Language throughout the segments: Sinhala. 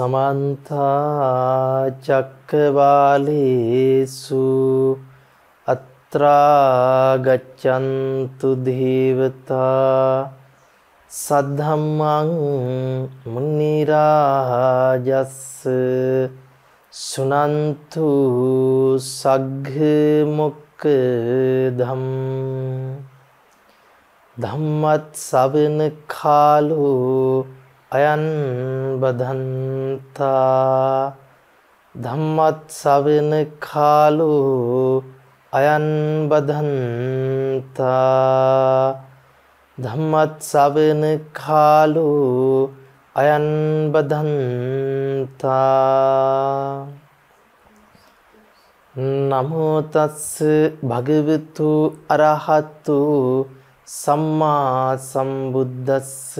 සමන්තා චක්කවාලේසු අත්‍රා ගච්ඡන්තු දේවතා සද්ධම්මං මුනි රාජස් සුනන්තු සග්ග මොක්කදම් ධම්මත් සවන කාලෝ අයන් බදන්තා ධම්මත් සවන කාලෝ අයන් බදන්තා ධම්මත් සවන කාලෝ අයන් බදන්තා නමෝ තස්ස භගවතු අරහතු සම්මා සම්බුද්දස්ස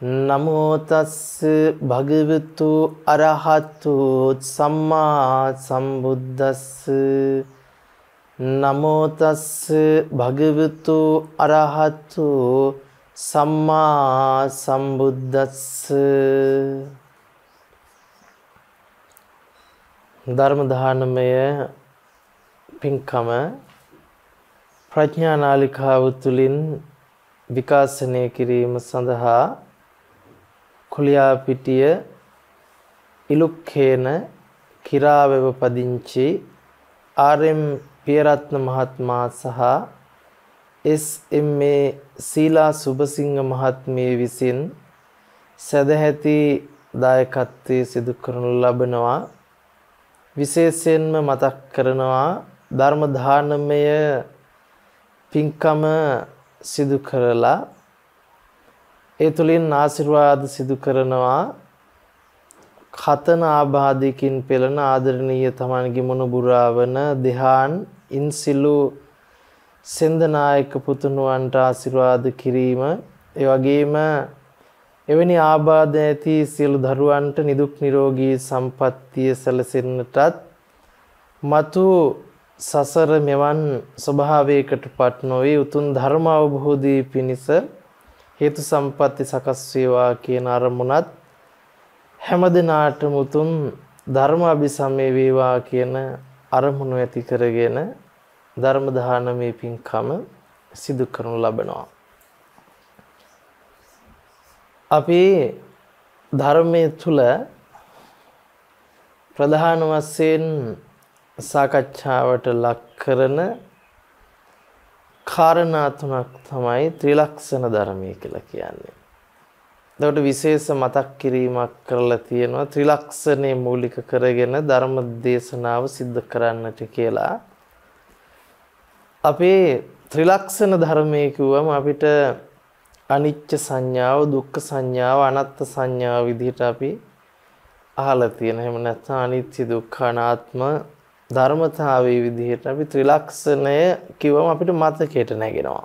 නමෝ තස්ස භගවතු අරහතු සම්මා සම්බුද්දස්ස. නමෝ තස්ස භගවතු අරහතු සම්මා සම්බුද්දස්ස. ධර්ම දානමය පින්කම ප්‍රඥා නාලිකාව තුළින් විකාශනය කිරීම සඳහා කුලියාපිටිය ඉලුක්කේන කිරාවෙව පදිංචි ආර්.එම්. පියරත්න මහත්මයා සහ එස්.එම්.ඒ. සීලා සුබසිංහ මහත්මිය විසින් සදැහැති දායකත්වයේ සිදු කරනු ලබනවා විශේෂයෙන්ම මතක් කරනවා ධර්ම දානමය පින්කම සිදු කරලා ඒ තුලින් ආශිර්වාද සිදු කරනවා. කතන ආබාධිකින් පෙළෙන ආදරණීය තමන්ගේ මොනුබුරාවන දෙහාන් ඉන්සිලු සෙන්දනායක පුතුණුවන්ට ආශිර්වාද කිරීම. ඒ වගේම එවැනි ආබාධ ඇති සියලු දරුවන්ට නිදුක් නිරෝගී සම්පන්නිය සැලසෙන්නටත් මතු සසර මෙවන් ස්වභාවයකට පත් නොවේ. උතුම් ධර්ම අවබෝධී පිණිස හේතු සම්පatti සකස් වේවා කියන අරමුණත් හැමදිනාටම උතුම් ධර්ම අභිසමය වේවා කියන අරමුණු ඇති කරගෙන ධර්ම දානමේ පින්කම සිදු කරනු ලබනවා. අපි ධර්මයේ තුල ප්‍රධාන වශයෙන් සාකච්ඡාවට ලක් කරන කාරණා තුනක් තමයි ත්‍රිලක්ෂණ ධර්මය කියලා කියන්නේ. එතකොට විශේෂ මතක් කිරීමක් කරලා තියෙනවා ත්‍රිලක්ෂණේ මූලික කරගෙන ධර්ම දේශනාව සිද්ධ කරන්නට කියලා. අපේ ත්‍රිලක්ෂණ ධර්මයේ කිව්වම අපිට අනිච්ච සංඥාව, දුක්ඛ සංඥාව, අනාත්ම සංඥාව විදිහට අපි අහලා තියෙන. එහෙම නැත්නම් අනිත්‍ය දුක්ඛ අනාත්ම ධර්මතාවයේ විදිහට අපි ත්‍රිලක්ෂණය කිව්වම අපිට මතකයට නැගෙනවා.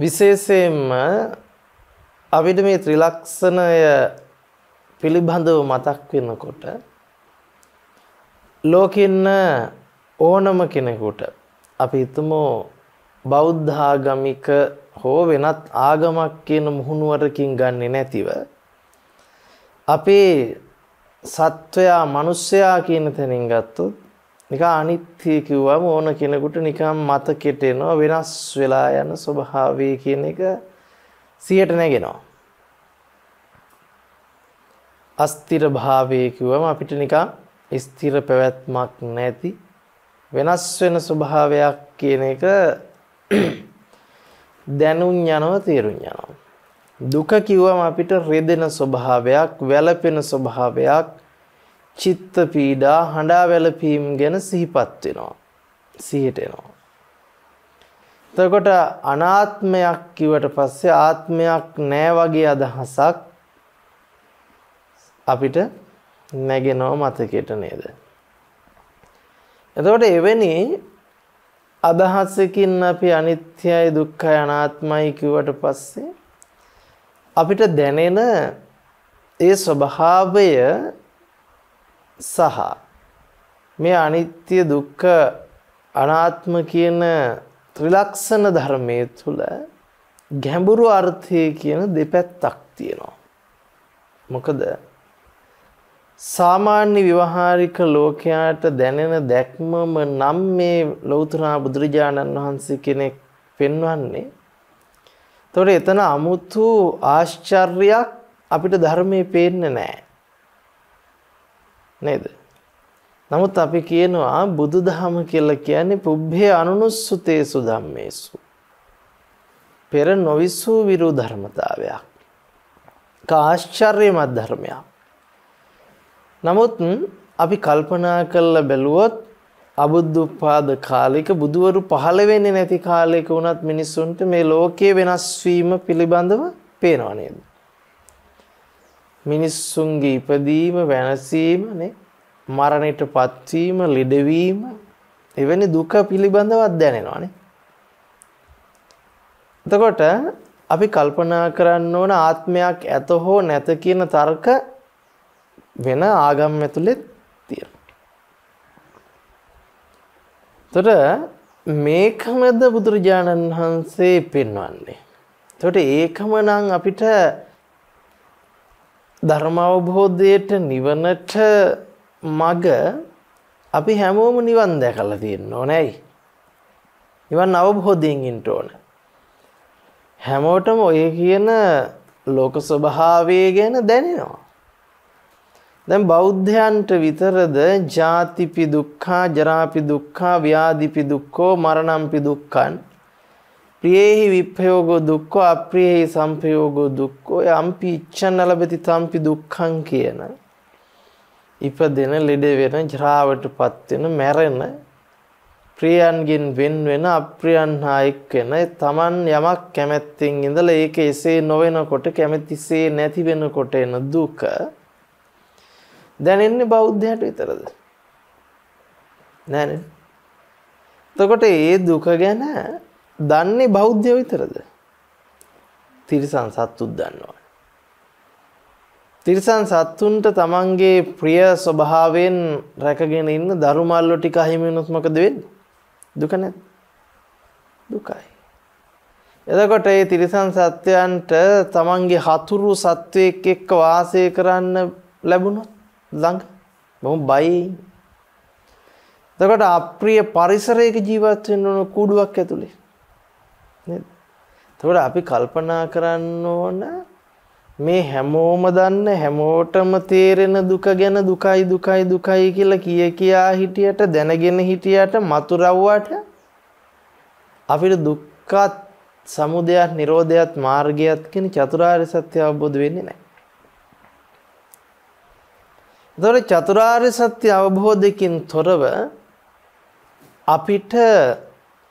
විශේෂයෙන්ම අපිට මේ ත්‍රිලක්ෂණය පිළිබඳව මතක් වෙනකොට ලෝකෙන්න ඕනම කෙනෙකුට අපි හිතමු බෞද්ධ ආගමික හෝ වෙනත් ආගමක් කියන මුහුණුවරකින් ගන්නෙ නැතිව අපේ සත්වයා මිනිස්සයා කියන තැනින් ගත්තොත් නිකන් අනිත්‍ය කිව්වම ඕන කෙනෙකුට නිකන් මතකෙට එනවා වෙනස් වෙලා යන ස්වභාවය කියන එක සියට නැගෙනවා. අස්තිර භාවය කිව්වම අපිට නිකන් ස්ථිර පැවැත්මක් නැති වෙනස් වෙන ස්වභාවයක් කියන එක දැනුම් යනවා තේරුම් යනවා. දුක කිව්වම අපිට රෙදෙන ස්වභාවයක්, වැළපෙන ස්වභාවයක්, චිත්ත පීඩා, හඬා වැළපීම් ගැන සිහිපත් වෙනවා. සිහිට එනවා. එතකොට අනාත්මයක් කිව්වට පස්සේ ආත්මයක් නෑ වගේ අදහසක් අපිට නැගෙනව මතකෙට නේද? එතකොට එවැනි අදහසකින් අපි අනිත්‍යයි දුක්ඛයි අනාත්මයි කිව්වට පස්සේ අපිට දැනෙන ඒ ස්වභාවය සහ මේ අනිත්‍ය දුක්ඛ අනාත්ම කියන ත්‍රිලක්ෂණ ධර්මයේ තුල ගැඹුරු අර්ථය කියන දෙපැත්තක් තියෙනවා. මොකද සාමාන්‍ය ව්‍යවහාරික ලෝකයාට දැනෙන දැක්මම නම් මේ ලෞතර බුදුරජාණන් වහන්සේ කෙනෙක් පෙන්වන්නේ. එතකොට එතන 아무තු ආශ්චර්යයක් අපිට ධර්මයේ පේන්නේ නැහැ. නේද? නමුත් අපි කියනවා බුදුදහම කියලා කියන්නේ පුබ්බේ අනුනුස්සුතේසු ධම්මේසු. පෙර නොවිසූ විරු ධර්මතාවයක්. ආශ්චර්යමත් ධර්මයක්. නමුත් අපි කල්පනා කරලා බැලුවොත් අබුද්ධෝත්පාද කාලයක බුදුවරු පහළ වෙන්නේ නැති කාලයක වුණත් මිනිස්සුන්ට මේ ලෝකයේ වෙනස් වීම පිළිබඳව පේනව නේද? මිනිස්සුන්ගේ ඉපදීම වෙනසීම නේ මරණයට පත්වීම ලෙඩවීම එවැනි දුක පිළිබඳවත් දැනෙනවානේ. එතකොට අපි කල්පනා කරන්න ඕන ආත්මයක් ඇත හෝ නැත කියන තර්ක වෙන ආගම් ඇතුලේ තියෙනවා. එතකොට මේකමද බුදුරජාණන් වහන්සේ පෙන්වන්නේ. එතකොට ඒකම නම් අපිට ධර්ම අවබෝධයට නිවනට මග අපි හැමෝම නිවන් දැකලා තියෙන්න ඕනේ. නිවන් අවබෝධයෙන් ඉන්න ඕන. හැමෝටම ඔය කියන ලෝක ස්වභාවය ගැන දැනෙනවා. දැන් බෞද්ධයන්ට විතරද ජාතිපි දුක්ඛා ජරාපි දුක්ඛා ව්‍යාධිපි දුක්ඛෝ මරණම්පි දුක්ඛං ප්‍රියේහි විප්පයෝගෝ දුක්ඛෝ අප්‍රියේහි සංපයෝගෝ දුක්ඛෝ යම්පි ඉච්ඡන්න ලබති තම්පි දුක්ඛං කියන. ඉපදෙන ලෙඩ වෙන ජරාවටපත් වෙන මැරෙන ප්‍රියයන්ගෙන් වෙන් වෙන අප්‍රියයන් හා එක් වෙන තමන් යමක් කැමැත්තෙන් ඉඳලා ඒක එසේ නොවෙනකොට කැමැතිසේ නැති වෙනකොට එන දුක දැනෙන්නේ බෞද්ධයට විතරද? නෑනේ. එතකොට ඒ දුක ගැන දන්නේ බෞද්ධය විතරද? තිරිසන් සත්තුත් දන්නවා. තිරිසන් සත්තුන්ට තමන්ගේ ප්‍රිය ස්වභාවයෙන් රැකගෙන ඉන්න දරුමල්ලෝ ටික අහිමි වුණොත් මොකද වෙන්නේ? දුක නැත්. දුකයි. එතකොට මේ තිරිසන් සත්වයන්ට තමන්ගේ හතුරු සත්වයෙක් එක්ක වාසය කරන්න ලැබුණොත් ළඟ බොහොම බයි. එතකොට අප්‍රිය පරිසරයක ජීවත් වෙන්න ඕන කූඩුවක් ඇතුලේ. නේද? එතකොට අපි කල්පනා කරන්න ඕන මේ හැමෝම දන්න හැමෝටම තේරෙන දුක ගැන දුකයි දුකයි දුකයි කියලා කිය කියා හිටියට දැනගෙන හිටියට මතුරව්වට අපිට දුක්ඛත් සමුදයත් නිරෝධයත් මාර්ගයත් කියන චතුරාර්ය සත්‍ය අවබෝධ වෙන්නේ නැහැ. එතකොට චතුරාර්ය සත්‍ය අවබෝධයකින් තොරව අපිට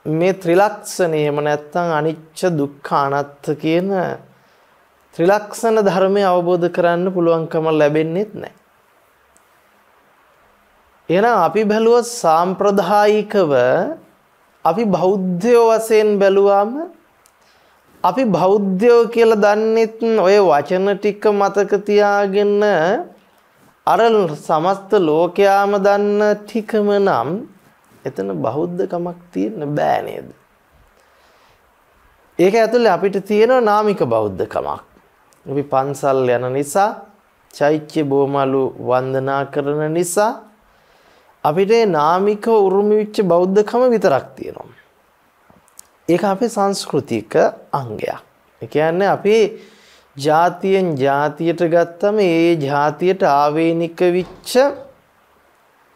මේ ත්‍රිලක්ෂණය එහෙම නැත්නම් අනිච්ච දුක්ඛ අනාත්ත කියන ත්‍රිලක්ෂණ ධර්මය අවබෝධ කරන්න පුළුවන්කම ලැබෙන්නේ නැහැ. එහෙනම් අපි බැලුවොත් සාම්ප්‍රදායිකව අපි බෞද්ධයෝ වශයෙන් බැලුවාම අපි බෞද්ධයෝ කියලා දන්නෙත් ඔය වචන ටික මතක තියාගෙන අර සමස්ත ලෝකයාම දන්න ටිකම නම් එතන බෞද්ධකමක් තියෙන්න බෑ නේද? ඒක ඇතුලේ අපිට තියෙන නාමික බෞද්ධකමක්. අපි පන්සල් යන නිසා, චෛත්‍ය බොමලු වන්දනා කරන නිසා අපිට නාමික උරුම වෙච්ච බෞද්ධකම විතරක් තියෙනවා. ඒක අපේ සංස්කෘතික අංගයක්. ඒ කියන්නේ අපි ජාතියෙන් ජාතියට ගත්තම ඒ ජාතියට ආවේනික විච්ච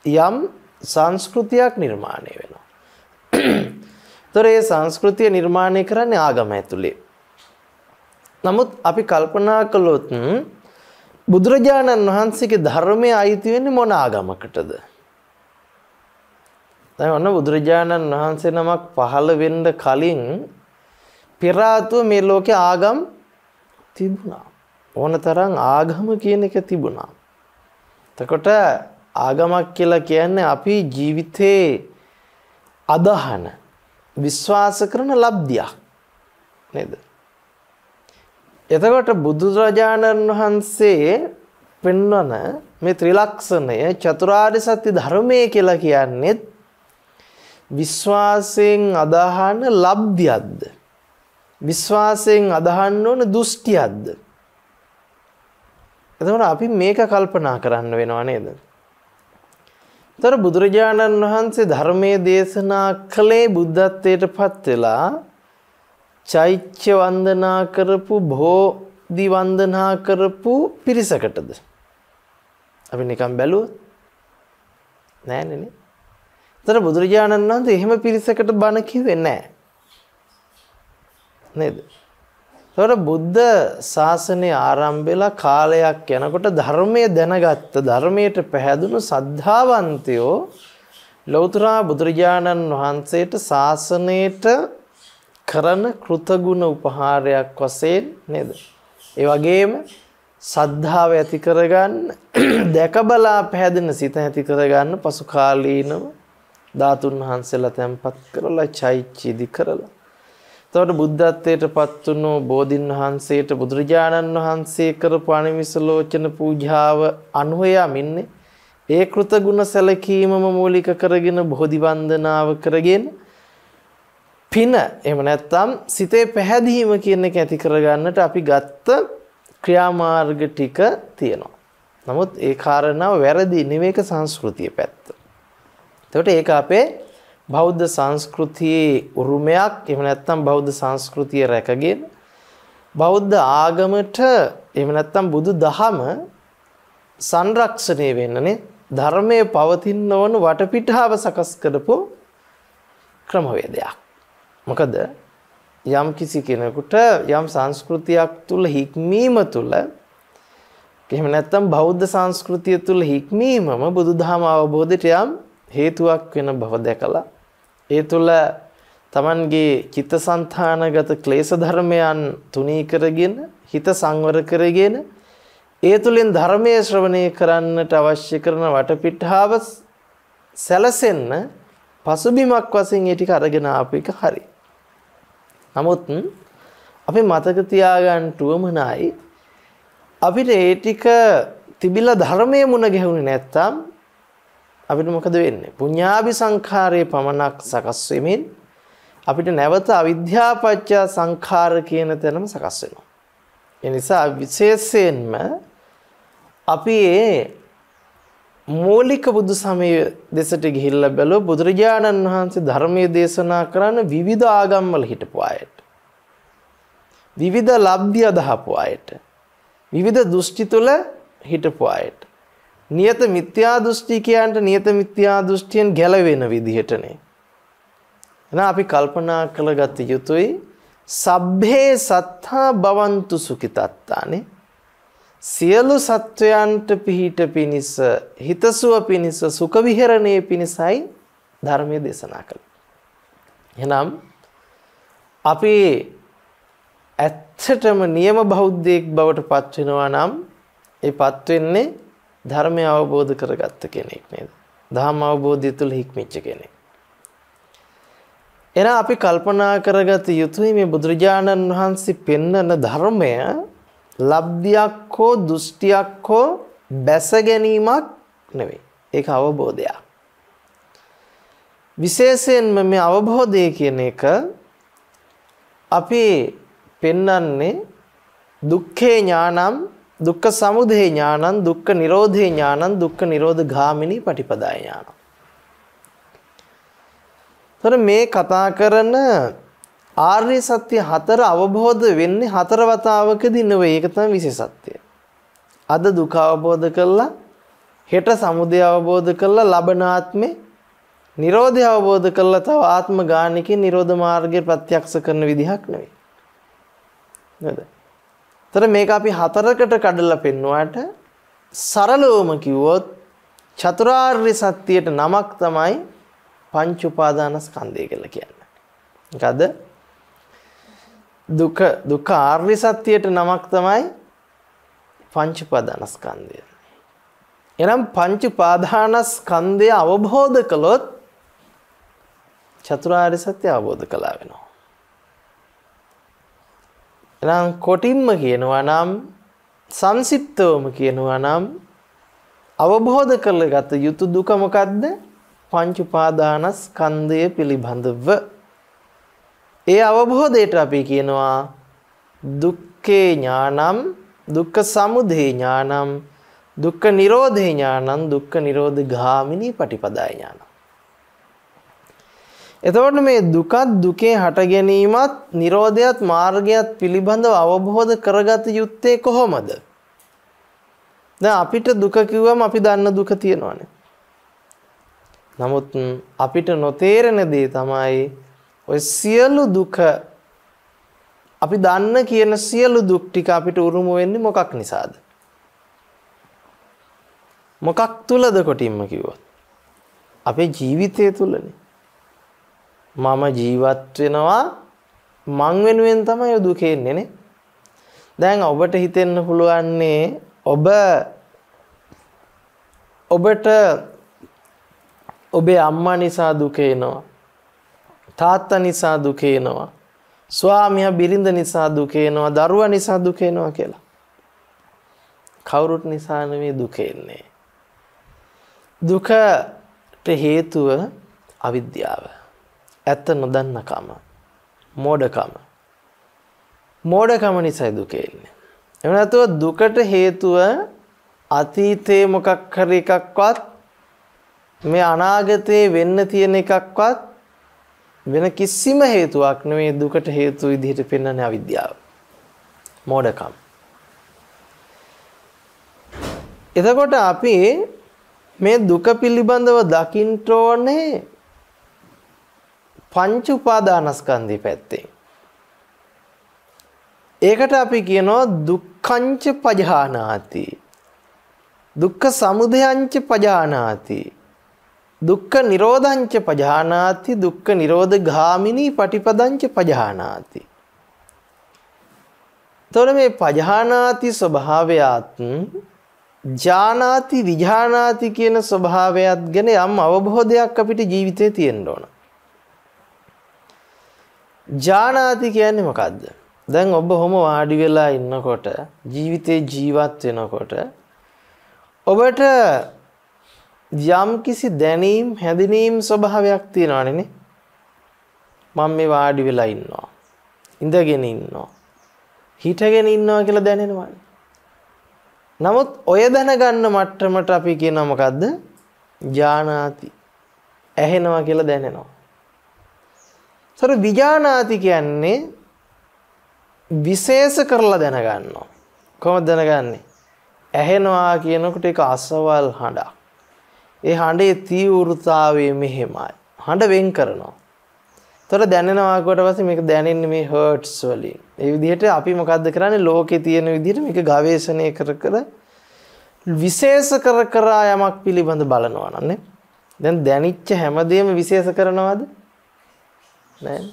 යම් සංස්කෘතියක් නිර්මාණය වෙනවා. තොර ඒ සංස්කෘතිය නිර්මාණය කරන්නේ ආගම ඇතුළේ. නමුත් අපි කල්පනා කළොත් බුදුරජාණන් වහන්සේගේ ධර්මය අයිති වෙන්නේ මොන ආගමකටද? දැන් ඔන්න බුදුරජාණන් වහන්සේ නමක් පහළ වෙන්න කලින් පෙර මේ ලෝකේ ආගම් තිබුණා. ඕන තරම් ආගම කියන එක තිබුණා. එතකොට ආගමක් කියලා කියන්නේ අපි ජීවිතේ අදහන විශ්වාස කරන ලබ්ධියක් නේද? එතකොට බුදුරජාණන් වහන්සේ පෙන්වන මේ ත්‍රිලක්ෂණය චතුරාර්ය සත්‍ය ධර්මයේ කියලා කියන්නේ විශ්වාසයෙන් අදහන ලබ්ධියක්ද විශ්වාසයෙන් අදහන්න ඕන දෘෂ්ටියක්ද? එතකොට අපි මේක කල්පනා කරන්න වෙනවා නේද? තර බුදුරජාණන් වහන්සේ ධර්මයේ දේශනා කළේ බුද්ධත්වයට පත් වෙලා චෛත්‍ය වන්දනා කරපු බෝධි වන්දනා කරපු පිරිසකටද අපි නිකන් බැලුවොත් නෑනේ නේ. තර බුදුරජාණන් වහන්සේ එහෙම පිරිසකට බණ කිව්වේ නෑ. නේද? ඒතර බුද්ධ ශාසනය ආරම්භෙලා කාලයක් යනකොට ධර්මයේ දැනගත්ත ධර්මයට පැහැදුණු සද්ධාවන්තයෝ ලෞතර බුදුරජාණන් වහන්සේට ශාසනයට කරන කෘතගුණ උපහාරයක් වශයෙන් නේද? ඒ වගේම සද්ධාව ඇති කරගන්න දැක බලා පැහැදෙන සිත ඇති කරගන්න පසු කාලීනව ධාතුන් වහන්සේලා තැන්පත් කරලා චෛත්‍ය ඉදි කරලා එතකොට බුද්ධත්වයට පත් වුණු බෝධින් වහන්සේට බුදුරජාණන් වහන්සේ කරපු අනිවිස ලෝචන පූජාව අනුව යමින්නේ ඒ කෘත ගුණ සැලකීමම මූලික කරගෙන බෝධි වන්දනාව කරගෙන පින එහෙම නැත්නම් සිතේ පැහැදීම කියන එක ඇති කරගන්නට අපි ගත්ත ක්‍රියාමාර්ග ටික තියෙනවා. නමුත් ඒ කාරණාව වැරදි නෙවෙයික සංස්කෘතිය පැත්ත. එතකොට ඒක අපේ බෞද්ධ සංස්කෘතියේ උරුමයක් එහෙම නැත්නම් බෞද්ධ සංස්කෘතිය රැකගෙන බෞද්ධ ආගමට එහෙම නැත්නම් බුදු දහම සංරක්ෂණය වෙන්නනේ ධර්මයේ පවතින වන වටපිටාව සකස් කරපු ක්‍රමවේදයක්. මොකද යම් කිසි කෙනෙකුට යම් සංස්කෘතියක් තුල හික්මීම තුල එහෙම නැත්නම් බෞද්ධ සංස්කෘතිය තුල හික්මීමම බුදුදහම අවබෝධයට යම් හේතුවක් වෙන බව දැකලා ඒ තුළ තමන්ගේ චිත්තසංතානගත ක්ලේශ ධර්මයන් තුනී කරගෙන හිත සංවර කරගෙන ඒ තුලින් ධර්මයේ ශ්‍රවණය කරන්නට අවශ්‍ය කරන වටපිටාව සැලසෙන්න පසුබිමක් වශයෙන් ඒ ටික අරගෙන ආපු එක හරි. නමුත් අපි මතක තියාගන්න උවමනයි අපිට ඒ ටික තිබිලා ධර්මයේ මුණ ගැහුනේ නැත්තම් අපිට මොකද වෙන්නේ? පුඤ්ඤාභි සංඛාරයේ පමණක් සකස් වෙමින් අපිට නැවත අවිද්‍යාපච්ච සංඛාර කියන තැනම සකස් වෙනවා. ඒ නිසා විශේෂයෙන්ම අපි ඒ මූලික බුදු සමය දෙසට ගිහිල්ලා බැලුව බුදුරජාණන් වහන්සේ ධර්මයේ දේශනා කරන විවිධ ආගම්වල හිටපු අයට විවිධ ලබ්ධිය දහපු අයට විවිධ දෘෂ්ටි තුල හිටපු අයට නියත මිත්‍යා දෘෂ්ටිකයන්ට නියත මිත්‍යා දෘෂ්ටියෙන් ගැලවෙන විදිහටනේ. එහෙනම් අපි කල්පනා කළගත යුතුයි සබ්බේ සත්තා භවන්තු සුඛිතත්තානේ සියලු සත්වයන්ට පිහිට පිනිස හිතසුව පිනිස සුඛ විහරණයේ පිනිසයි ධර්මයේ දේශනා කළේ. එහෙනම් අපි ඇත්තටම නියම බෞද්ධයෙක් බවට පත් වෙනවා නම් ඒ පත් වෙන්නේ ධර්මය අවබෝධ කරගත්ත කෙනෙක් නේද? ධර්ම අවබෝධය තුළ හික්මිච්ච කෙනෙක්. එහෙනම් අපි කල්පනා කරගත යුතුයි මේ බුදුරජාණන් වහන්සේ පෙන්වන ධර්මය ලබ්ධියක් හෝ දෘෂ්ටියක් හෝ බැස ගැනීමක් නෙවෙයි. ඒක අවබෝධයක්. විශේෂයෙන්ම මේ අවබෝධය කියන එක අපි පෙන්වන්නේ දුක්ඛේ ඥානම් දුක්ඛ සමුදය ඥානං දුක්ඛ නිරෝධේ ඥානං දුක්ඛ නිරෝධ ගාමිනී පටිපදාය ඥානං. තර මේ කතා කරන ආර්ය සත්‍ය හතර අවබෝධ වෙන්නේ හතර වතාවකදී නෙවෙයි ඒක තමයි විශේෂත්වය. අද දුක අවබෝධ කළා හෙට සමුදය අවබෝධ කළා ලබන ආත්මේ නිරෝධය අවබෝධ කළා තව ආත්ම ගානිකේ නිරෝධ මාර්ගය ප්‍රත්‍යක්ෂ කරන විදිහක් නෙවෙයි. නේද? තර මේක අපි හතරකට කඩලා පෙන්වුවාට සරලවම කිව්වොත් චතුරාර්ය සත්‍යයට නමක් තමයි පංච උපාදානස්කන්ධය කියලා කියන්නේ. මොකද දුක දුක ආර්ය සත්‍යයට නමක් තමයි පංච උපාදානස්කන්ධය. එනම් පංච උපාදානස්කන්ධය අවබෝධ කළොත් චතුරාර්ය සත්‍ය අවබෝධ කළා වෙනවා. එහෙනම් කොටින්ම කියනවා නම් සංසිප්තවම කියනවා නම් අවබෝධ කරගත යුතු දුක මොකද්ද? පංච උපාදානස්කන්ධය පිළිබඳව. ඒ අවබෝධයට අපි කියනවා දුක්ඛේ ඥානම් දුක්ඛ සමුදය ඥානම් දුක්ඛ නිරෝධේ ඥානං දුක්ඛ නිරෝධ ගාමිනී පටිපදාය ඥානං එතකොට මේ දුකත් දුකේ හට ගැනීමත් නිරෝධයත් මාර්ගයත් පිළිබඳව අවබෝධ කරගත යුත්තේ කොහොමද? දැන් අපිට දුක කිව්වම අපි දන්න දුක තියෙනවානේ. නමුත් අපිට නොතේරෙන දේ තමයි ඔය සියලු දුක අපි දන්න කියන සියලු දුක් ටික අපිට උරුම වෙන්නේ මොකක් නිසාද? මොකක් තුලද කොටින්ම කිව්වොත්? අපේ ජීවිතය තුලනේ. මම ජීවත් වෙනවා මං වෙනුවෙන් තමයි දුක එන්නේ නේ. දැන් ඔබට හිතෙන්න පුළුවන්නේ ඔබ ඔබට ඔබේ අම්මා නිසා දුක එනවා. තාත්තා නිසා දුක එනවා. ස්වාමියා බිරිඳ නිසා දුක එනවා. දරුවා නිසා දුක එනවා කියලා. කවුරුත් නිසා නෙවෙයි දුක එන්නේ. දුකට හේතුව අවිද්‍යාව. ඇත්ත නොදන්නකම මෝඩකම. මෝඩකම නිසායි දුක එන්නේ. එහෙම නැතුව දුකට හේතුව අතීතයේ මොකක් හරි එකක්වත් මේ අනාගතයේ වෙන්න තියෙන එකක්වත් වෙන කිසිම හේතුවක් නෙවෙයි දුකට හේතු විදිහට පෙන්වන්නේ අවිද්‍යාව. මෝඩකම. එතකොට අපි මේ දුක පිළිබඳව දකින්න ඕනේ පංච උපාදානස්කන්ධය පැත්තෙන්. ඒකට අපි කියනවා දුක්ඛංච පජානාති. දුක්ඛ සමුදයංච පජානාති. දුක්ඛ නිරෝධංච පජානාති දුක්ඛ නිරෝධ ගාමිනී පටිපදංච පජානාති. තොර මේ පජානාති ස්වභාවයත් ජානාති විජානාති කියන ස්වභාවයත් ගැන යම් අවබෝධයක් අපිට ජීවිතේ තියෙන්න ඕන. ජානාති කියන්නේ මොකද්ද? දැන් ඔබ හොම වාඩි වෙලා ඉන්නකොට ජීවිතේ ජීවත් වෙනකොට ඔබට යම් කිසි දැනීම් හැඳිනීම් ස්වභාවයක් තියෙනවනේ නේ. මම මේ වාඩි වෙලා ඉන්නවා. ඉඳගෙන ඉන්නවා. හිටගෙන ඉන්නවා කියලා දැනෙනවනේ. නමුත් ඔය දැනගන්න මට්ටමට අපි කියනවා මොකද්ද? ජානාති. ඇහෙනවා කියලා දැනෙනවා. සර විජානාති කියන්නේ විශේෂ කරලා දැනගන්නවා. කොහොමද දැනගන්නේ? ඇහෙනවා කියනකොට ඒක අසවල් හඬක්. ඒ හඬේ තීව්‍රතාවය මෙහෙමයි. හඬ වෙන් කරනවා. තොර දැනෙනවා කොට පස්සේ මේක දැනෙන්නේ මේ හර්ට්ස් වලින්. ඒ විදිහට අපි මොකද්ද කරන්නේ ලෝකේ තියෙන විදිහට මේක ගවේෂණය කර කර විශේෂ කර කර යමක් පිළිබඳ බලනවා නන්නේ. දැන් දැනිච්ච හැමදේම විශේෂ කරනවද? නෑ.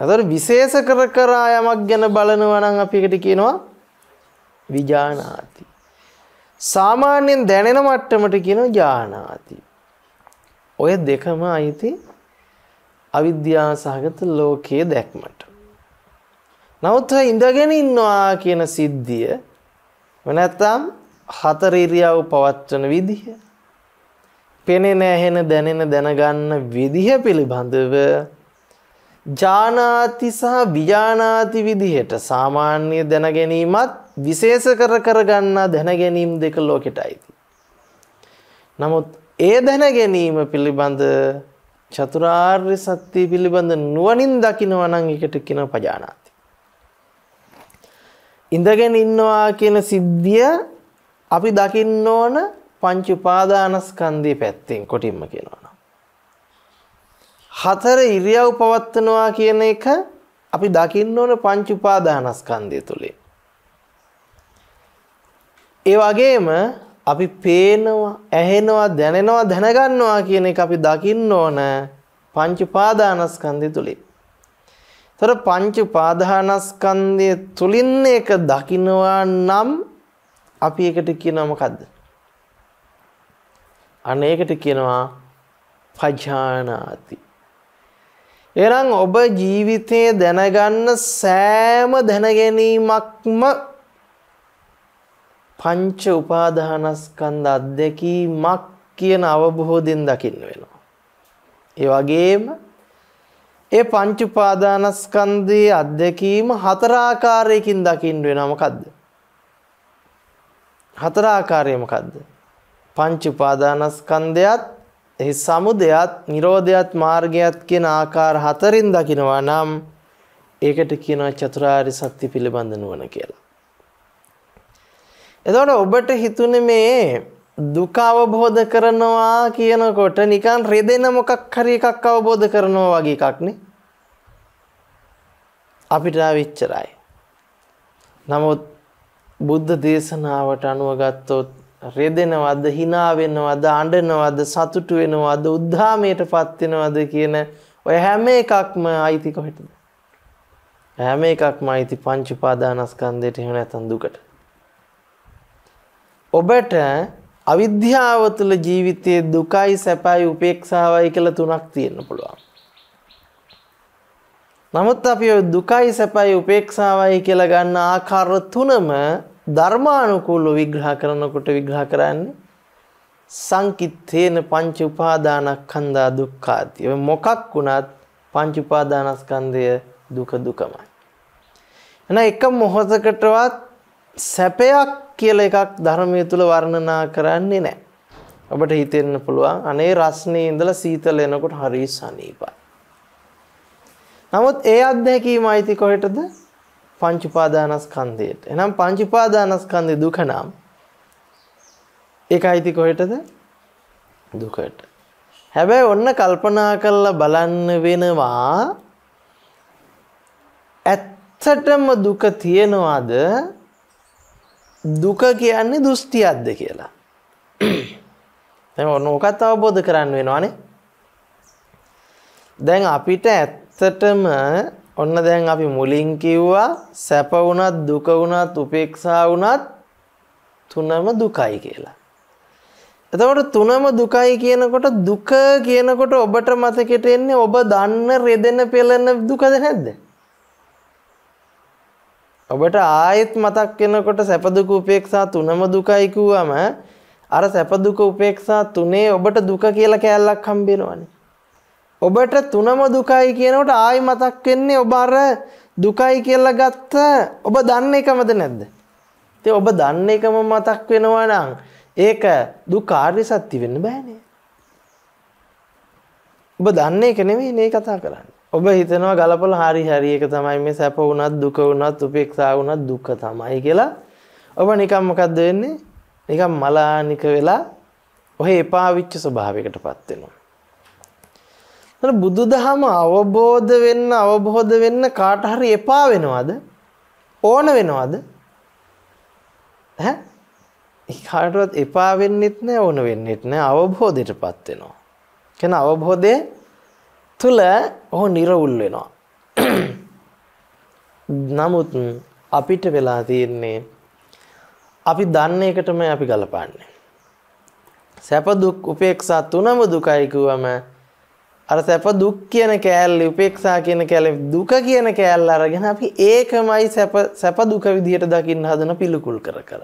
අතර විශේෂ කර කර යමක් ගැන බලනවා නම් අපි එකට කියනවා විජානාති. සාමාන්‍යයෙන් දැනෙන මට්ටමට කියනවා ජානාති. ඔය දෙකම අයිති අවිද්‍යා සහගත ලෝකයේ දැක්මට. නමුත් ඉඳගෙන ඉන්නවා කියන සිද්ධිය නැත්නම් හතර ඉරියව් පවත්වන විදිහ පෙනෙන ඇහෙන දැනෙන දැනගන්න විදිහ පිළිබඳව ජානාති සහ විජානාති විදිහට සාමාන්‍ය දැනගැනීමත් විශේෂ කර කරගන්නා දැනගැනීම් දෙක ලෝකෙට අයිති. නමුත් ඒ දැනගැනීම පිළිබඳ චතුරාර්ය සත්‍ය පිළිබඳ නුවණින් දකිනවා නම් ඒකට කියනවා පජානාති. ඉඳගෙන ඉන්නවා කියන සිද්ධිය අපි දකින්න ඕන පංච උපාදානස්කන්ධයේ පැත්තෙන් කොටින්ම කියනවා. හතර ඉරියව් පවත්වනවා කියන එක අපි දකින්න ඕන පංච උපාදානස්කන්ධය තුලින්. ඒ වගේම අපි පේනවා, ඇහෙනවා, දැනෙනවා, දැනගන්නවා කියන එක අපි දකින්න ඕන පංච උපාදානස්කන්ධය තුලින්. තර පංච උපාදානස්කන්ධය තුලින් එක දකින්නවා නම් අපි ඒකට කියනවා මොකද්ද? අනේකට කියනවා පජානාති. එරං ඔබ ජීවිතයේ දැනගන්න සෑම දැනගැනීමක්ම පංච උපාදානස්කන්ධ අත්දැකීමක් කියන අවබෝධයෙන් දකින්න වෙනවා. ඒ වගේම ඒ පංච උපාදානස්කන්ධයේ අත්දැකීම හතර ආකාරයකින් දකින්න වෙනවා මොකද්ද? හතර ආකාරය මොකද්ද? පංච උපාදානස්කන්ධයත් එහි සමුදයත් නිරෝධයත් මාර්ගයත් කියන ආකාර හතරින් දකිනවා නම් ඒකට කියනවා චතුරාර්ය සත්‍ය පිළිබඳ නුවණ කියලා. එතකොට ඔබට හිතුනේ මේ දුක අවබෝධ කරනවා කියනකොට නිකන් රෙදෙන මොකක් හරි එකක් අවබෝධ කරනවා වගේ එකක් නේ. අපිට ආවිච්චරයි. නමුත් බුද්ධ දේශනාවට අනුව ගත්තොත් රෙදෙනවද hina වෙනවද අඬනවද සතුටු වෙනවද උද්ධාමයටපත් වෙනවද කියන ඔය හැම එකක්ම අයිති කොහෙටද? හැම එකක්ම අයිති පංච උපාදානස්කන්ධයට එහෙම නැත්නම් දුකට. ඔබට අවිද්‍යාව තුළ ජීවිතයේ දුකයි සැපයි උපේක්ෂාවයි කියලා තුනක් තියෙන්න පුළුවන්. නමුත් අපි දුකයි සැපයි උපේක්ෂාවයි කියලා ගන්න ආකාර තුනම ධර්මානුකූලව විග්‍රහ කරනකොට විග්‍රහ කරන්නේ සංකිත්තේන පංච උපාදානස්කන්ධා දුක්ඛාති. මොකක් වුණත් පංච උපාදානස්කන්ධය දුක දුකමයි. එහෙනම් එක මොහොතකටවත් සැපයක් කියලා එකක් ධර්මයේ තුල වර්ණනා කරන්නේ නැහැ. ඔබට හිතෙන්න පුළුවන් අනේ රස්නේ ඉඳලා සීතල එනකොට හරි සනීපයි. නමුත් ඒ අත්දැකීම අයිති කොහෙටද? පංච උපාදානස්කන්ධයට. එහෙනම් පංච උපාදානස්කන්ධේ දුක නම් ඒක අයිති කොහෙටද? දුකට. හැබැයි ඔන්න කල්පනා කරලා බලන්න වෙනවා ඇත්තටම දුක තියනවාද දුක කියන්නේ දෘෂ්ටියක්ද කියලා. දැන් ඔන්න ඕකත් අවබෝධ කරන්න වෙනවානේ. දැන් අපිට ඇත්තටම ඔන්න දැන් අපි මුලින් කිව්වා සැප වුණත් දුක වුණත් උපේක්ෂා වුණත් තුනම දුකයි කියලා. එතකොට තුනම දුකයි කියනකොට දුක කියනකොට ඔබට මතකෙට එන්නේ ඔබ දන්න රෙදෙන පෙළෙන දුකද නැද්ද? ඔබට ආයෙත් මතක් වෙනකොට සැප දුක උපේක්ෂා තුනම දුකයි කිව්වම අර සැප දුක උපේක්ෂා තුනේ ඔබට දුක කියලා කෑල්ලක් හම්බ වෙනවනේ. ඔබට තුනම දුකයි කියනකොට ආයි මතක් වෙන්නේ ඔබ අර දුකයි කියලා ගත්ත ඔබ දන්න එකමද නැද්ද? ඉතින් ඔබ දන්න එකම මතක් වෙනවා නම් ඒක දුක් කාර්ය සත්‍ය වෙන්න බෑනේ. ඔබ දන්න එක නෙමෙයි මේ කතා කරන්නේ. ඔබ හිතනවා ගලපලා හරි හරි ඒක තමයි මේ සැප වුණත් දුක වුණත් උපේක්ෂා වුණත් දුක්ඛ තමයි කියලා. ඔබ නිකන් මොකද්ද වෙන්නේ? නිකන් මලානික වෙලා ඔහේ එපා විච්ච ස්වභාවයකටපත් වෙනවා. එතන බුදුදහම අවබෝධ වෙන්න අවබෝධ වෙන්න කාට හරි එපා වෙනවද? ඕන වෙනවද? ඈ? කාටවත් එපා වෙන්නෙත් නෑ ඕන වෙන්නෙත් නෑ අවබෝධයටපත් වෙනවා. කියන අවබෝධයේ තුල ඔහු නිර්වුල් වෙනවා. නමුත් අපිට වෙලා තියෙන්නේ අපි දන්න එකටම අපි ගලපන්නේ. සැප දුක් උපේක්ෂා තුනම දුකයි කිව්වම අර සැප දුක් කියන කෑල්ල උපේක්ෂා කියන කෑල්ල දුක කියන කෑල්ල අරගෙන අපි ඒකමයි සැප සැප දුක විදියට දකින්න හදන පිළිකුල් කර කර.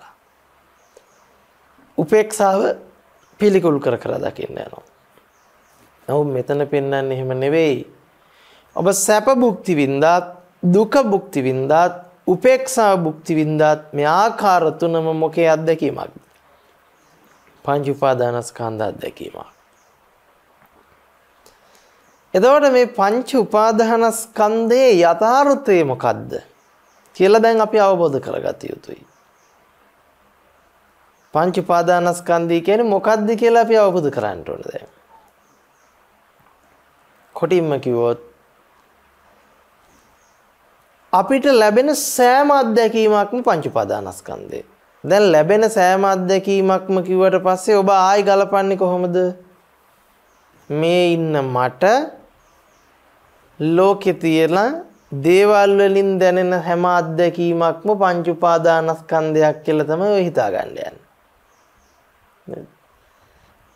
උපේක්ෂාව පිළිකුල් කර කර දකින්න යනවා. නමුත් මෙතන පෙන්වන්නේ එහෙම නෙවෙයි. ඔබ සැප භුක්ති විඳාත් දුක භුක්ති විඳාත් උපේක්ෂා භුක්ති විඳාත් මේ ආකාර තුනම මොකේ අත්දැකීමක්ද? පංච උපාදානස්කන්ධ අත්දැකීමක්. එතකොට මේ පංච උපාදානස්කන්ධයේ යථාර්ථය මොකද්ද කියලා දැන් අපි අවබෝධ කරගත යුතුයි. පංච උපාදානස්කන්ධය කියන්නේ මොකද්ද කියලා අපි අවබෝධ කරගන්න ඕනේ දැන්. කොටින්ම කිව්වොත් අපිට ලැබෙන සෑම අත්දැකීමක්ම පංච උපාදානස්කන්ධය. දැන් ලැබෙන සෑම අත්දැකීමක්ම කිව්වට පස්සේ ඔබ ආයි ගලපන්නේ කොහොමද? මේ ඉන්න මට ලෝකේ තියෙන දේවල් වලින් දැනෙන හැම අත්දැකීමක්ම පංච උපාදානස්කන්ධයක් කියලා තමයි ඔය හිතාගන්න යන්නේ.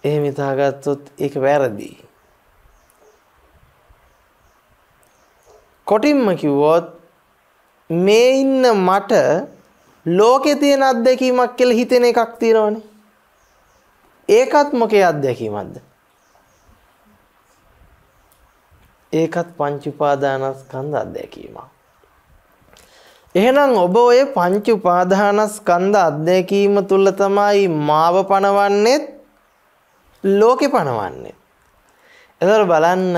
එහෙම හිතාගත්තොත් ඒක වැරදි. කොටින්ම කිව්වොත් මේ ඉන්න මට ලෝකේ තියෙන අත්දැකීමක් කියලා හිතෙන එකක් තියෙනවනේ. ඒකත් මොකේ අත්දැකීමක්ද? ඒකත් පංච උපාදානස්කන්ධ අත්දැකීමක්. එහෙනම් ඔබ ඔය පංච උපාදානස්කන්ධ අධ්‍යක්ීම තුල තමයි මාව පණවන්නේ ලෝකේ පණවන්නේ. එතකොට බලන්න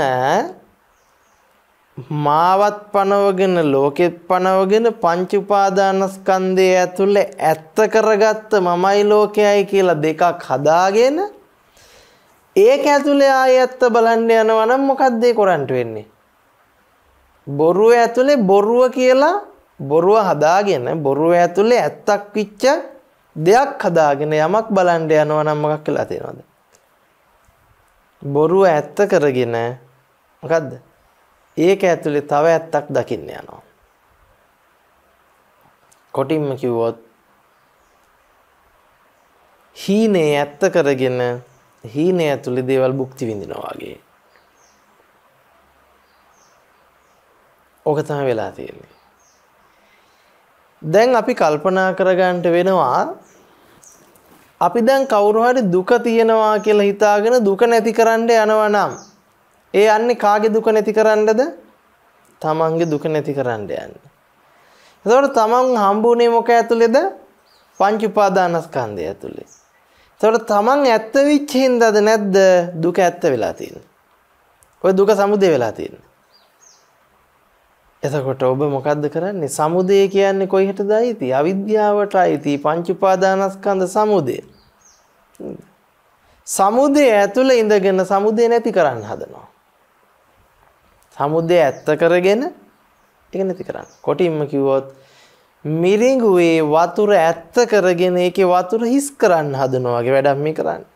මාවත් පනවගෙන ලෝකෙත් පනවගෙන පංච උපාදානස්කන්ධය ඇතුලේ ඇත්ත කරගත්ත මමයි ලෝකයයි කියලා දෙකක් හදාගෙන ඒක ඇතුලේ ආයෙ ඇත්ත බලන්න යනවා නම් මොකක්ද ඒ කරන්ට වෙන්නේ? බොරුව ඇතුලේ බොරුව කියලා බොරුව හදාගෙන බොරුව ඇතුලේ ඇත්තක් විච්ච දෙයක් හදාගෙන යමක් බලන්න යනවා නම් මොකක් වෙලා තියෙනවද? බොරුව ඇත්ත කරගෙන මොකද්ද? ඒක ඇතුලේ තව ඇත්තක් දකින්න යනවා. කොටින්ම කිව්වොත් හීනේ ඇත්ත කරගෙන හීනේ ඇතුලේ දේවල් භුක්ති විඳිනවා වගේ. ඕක තමයි වෙලා තියෙන්නේ. දැන් අපි කල්පනා කරගන්න වෙනවා අපි දැන් කවුරු හරි දුක තියෙනවා කියලා හිතාගෙන දුක නැති කරන්න යනවා නම් ඒ යන්නේ කාගේ දුක නැති කරන්නද? තමන්ගේ දුක නැති කරන්න යන්නේ. එතකොට තමන් හම්බුනේ මොක ඇතුලේද? පංච උපාදානස්කන්ධය ඇතුලේ. එතකොට තමන් ඇත්ත වෙච්ච හින්දාද නැද්ද දුක ඇත්ත වෙලා තියෙන්නේ? ඔය දුක සමුදය වෙලා තියෙන්නේ. එතකොට ඔබ මොකද්ද කරන්නේ? සමුදය කියන්නේ කොයිටද අයිති? අවිද්‍යාවට අයිති පංච උපාදානස්කන්ධ සමුදය. සමුදය ඇතුළේ ඉඳගෙන සමුදය නැති කරන්න හදනවා. සමුද්‍රය ඇත්ත කරගෙන ඒක නැති කරන්න. කොටින්ම කිව්වොත් මිරිඟුවේ වතුර ඇත්ත කරගෙන ඒකේ වතුර හිස් කරන්න හදනවා වගේ වැඩක් මේ කරන්නේ.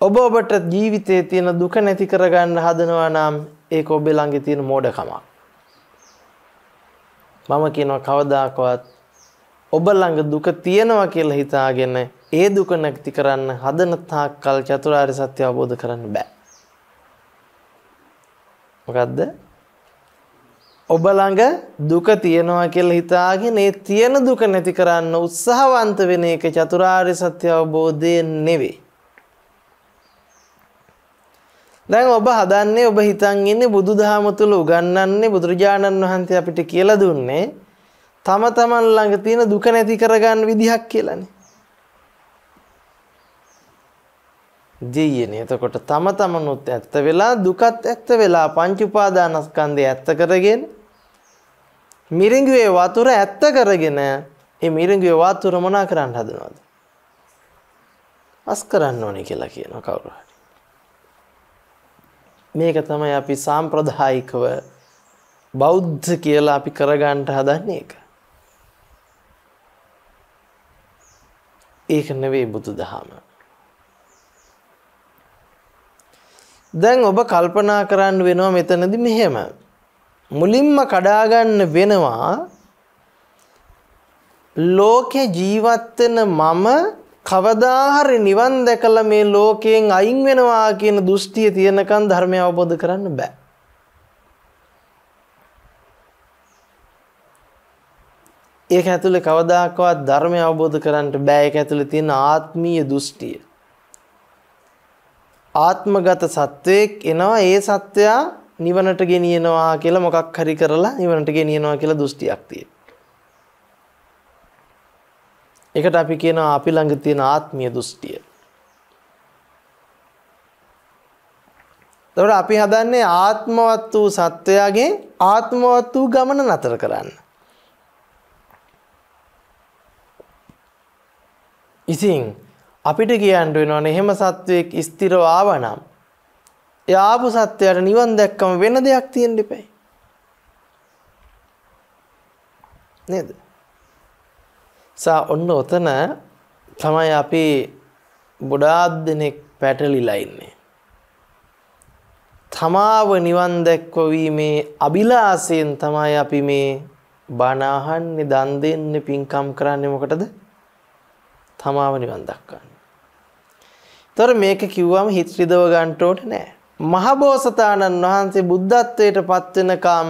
ඔබ ඔබට ජීවිතයේ තියෙන දුක නැති කරගන්න හදනවා නම් ඒක ඔබේ ළඟේ තියෙන මෝඩකමක්. මම කියනවා කවදාකවත් ඔබ ළඟ දුක තියෙනවා කියලා හිතාගෙන ඒ දුක නැති කරන්න හදන තාක්කල් චතුරාර්ය සත්‍ය අවබෝධ කරන්න බෑ. මොකද්ද? ඔබ ළඟ දුක තියෙනවා කියලා හිතාගෙන ඒ තියෙන දුක නැති කරන්න උත්සාහවන්ත වෙන එක චතුරාර්ය සත්‍ය අවබෝධය නෙවෙයි. දැන් ඔබ හදන්නේ ඔබ හිතන් ඉන්නේ බුදුදහම තුල උගන්වන්නේ බුදුරජාණන් වහන්සේ අපිට කියලා දුන්නේ තම තමන් ළඟ තියෙන දුක නැති කරගන්න විදිහක් කියලානේ. දෙයියනේ. එතකොට තම තමනුත් ඇත්ත වෙලා දුකත් ඇත්ත වෙලා පංච උපාදානස්කන්ධය ඇත්ත කරගෙන මිරිඟුවේ වතුර ඇත්ත කරගෙන ඒ මිරිඟුවේ වතුර මොනා කරන්න හදනවද? අස් කරන්න ඕනේ කියලා කියනවා කවුරු හරි. මේක තමයි අපි සාම්ප්‍රදායිකව බෞද්ධ කියලා අපි කරගන්න හදන්නේ ඒක. ඒක නෙවෙයි බුදුදහම. දැන් ඔබ කල්පනා කරන්න වෙනවා මෙතනදි මෙහෙම. මුලින්ම කඩාගන්න වෙනවා ලෝකේ ජීවත් වෙන මම කවදා හරි නිවන් දැකලා මේ ලෝකයෙන් අයින් වෙනවා කියන දෘෂ්ටිය තියනකන් ධර්මය අවබෝධ කරන්න බෑ. ඒක ඇතුලේ කවදාකවත් ධර්මය අවබෝධ කරන්නට බෑ. ඒක ඇතුලේ තියෙන ආත්මීය දෘෂ්ටිය. ආත්මගත සත්වයක් එනවා ඒ සත්වයා නිවනට ගෙනියනවා කියලා මොකක් හරි කරලා නිවනට ගෙනියනවා කියලා දෘෂ්ටියක් තියෙනවා. ඒකට අපි කියනවා අපි ළඟ තියෙන ආත්මීය දෘෂ්ටිය. එතකොට අපි හදන්නේ ආත්මවත් වූ සත්වයාගේ ආත්මවත් වූ ගමන නතර කරන්න. ඉතින් අපිට කියන්න වෙනවනේ එහෙම සත්වයක් ස්ථිරව ආවනම් ඒ ආපු සත්වයට නිවන් දැක්කම වෙන දෙයක් තියෙන්න එපයි. නේද? සා ඔන්න ඔතන තමයි අපි ගොඩාක් දෙනෙක් පැටලිලා ඉන්නේ. තමාව නිවන් දැක්වීමේ අභිලාෂයෙන් තමයි අපි මේ බණ අහන්නේ දන් දෙන්නේ පින්කම් කරන්නේ මොකටද? තමාව නිවන් දක්වන්න. තොර මේක කිව්වම හිත රිදව ගන්න ඕනේ නෑ. මහබෝසතාණන් වහන්සේ බුද්ධත්වයට පත් වෙනකම්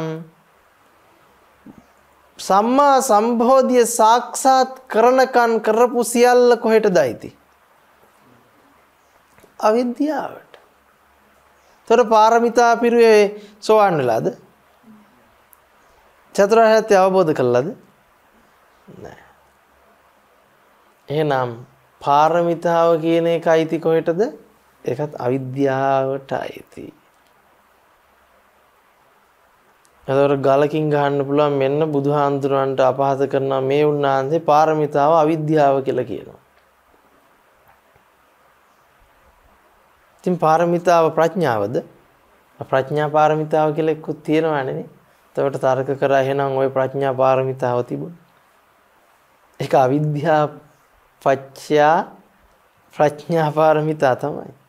සම්මා සම්බෝධිය සාක්ෂාත් කරනකන් කරපු සියල්ල කොහෙටද අයිති? අවිද්‍යාවට. තොර පාරමිතා පිරුවේ සෝවන් වෙලාද? චතුරාර්ය සත්‍ය අවබෝධ කළාද? නැහැ. එහෙනම් පාරමිතාව කියන එක අයිති කොහෙටද? ඒකත් අවිද්‍යාවට අයිති. එතකොට ගලකින් ගහන්න පුළුවන් මෙන්න බුදුහාඳුරන්ට අපහාස කරනවා මේ උන්නාන්සේ පාරමිතාව අවිද්‍යාව කියලා කියනවා. ඉතින් පාරමිතාව ප්‍රඥාවද? ප්‍රඥා පාරමිතාව කියලා එක්කුත් තියෙනවානේ නේ. එතකොට තර්ක කරා එහෙනම් ওই ප්‍රඥා පාරමිතාව තිබුණ. ඒක අවිද්‍යා පච්චා ප්‍රඥා පාරමිතා තමයි.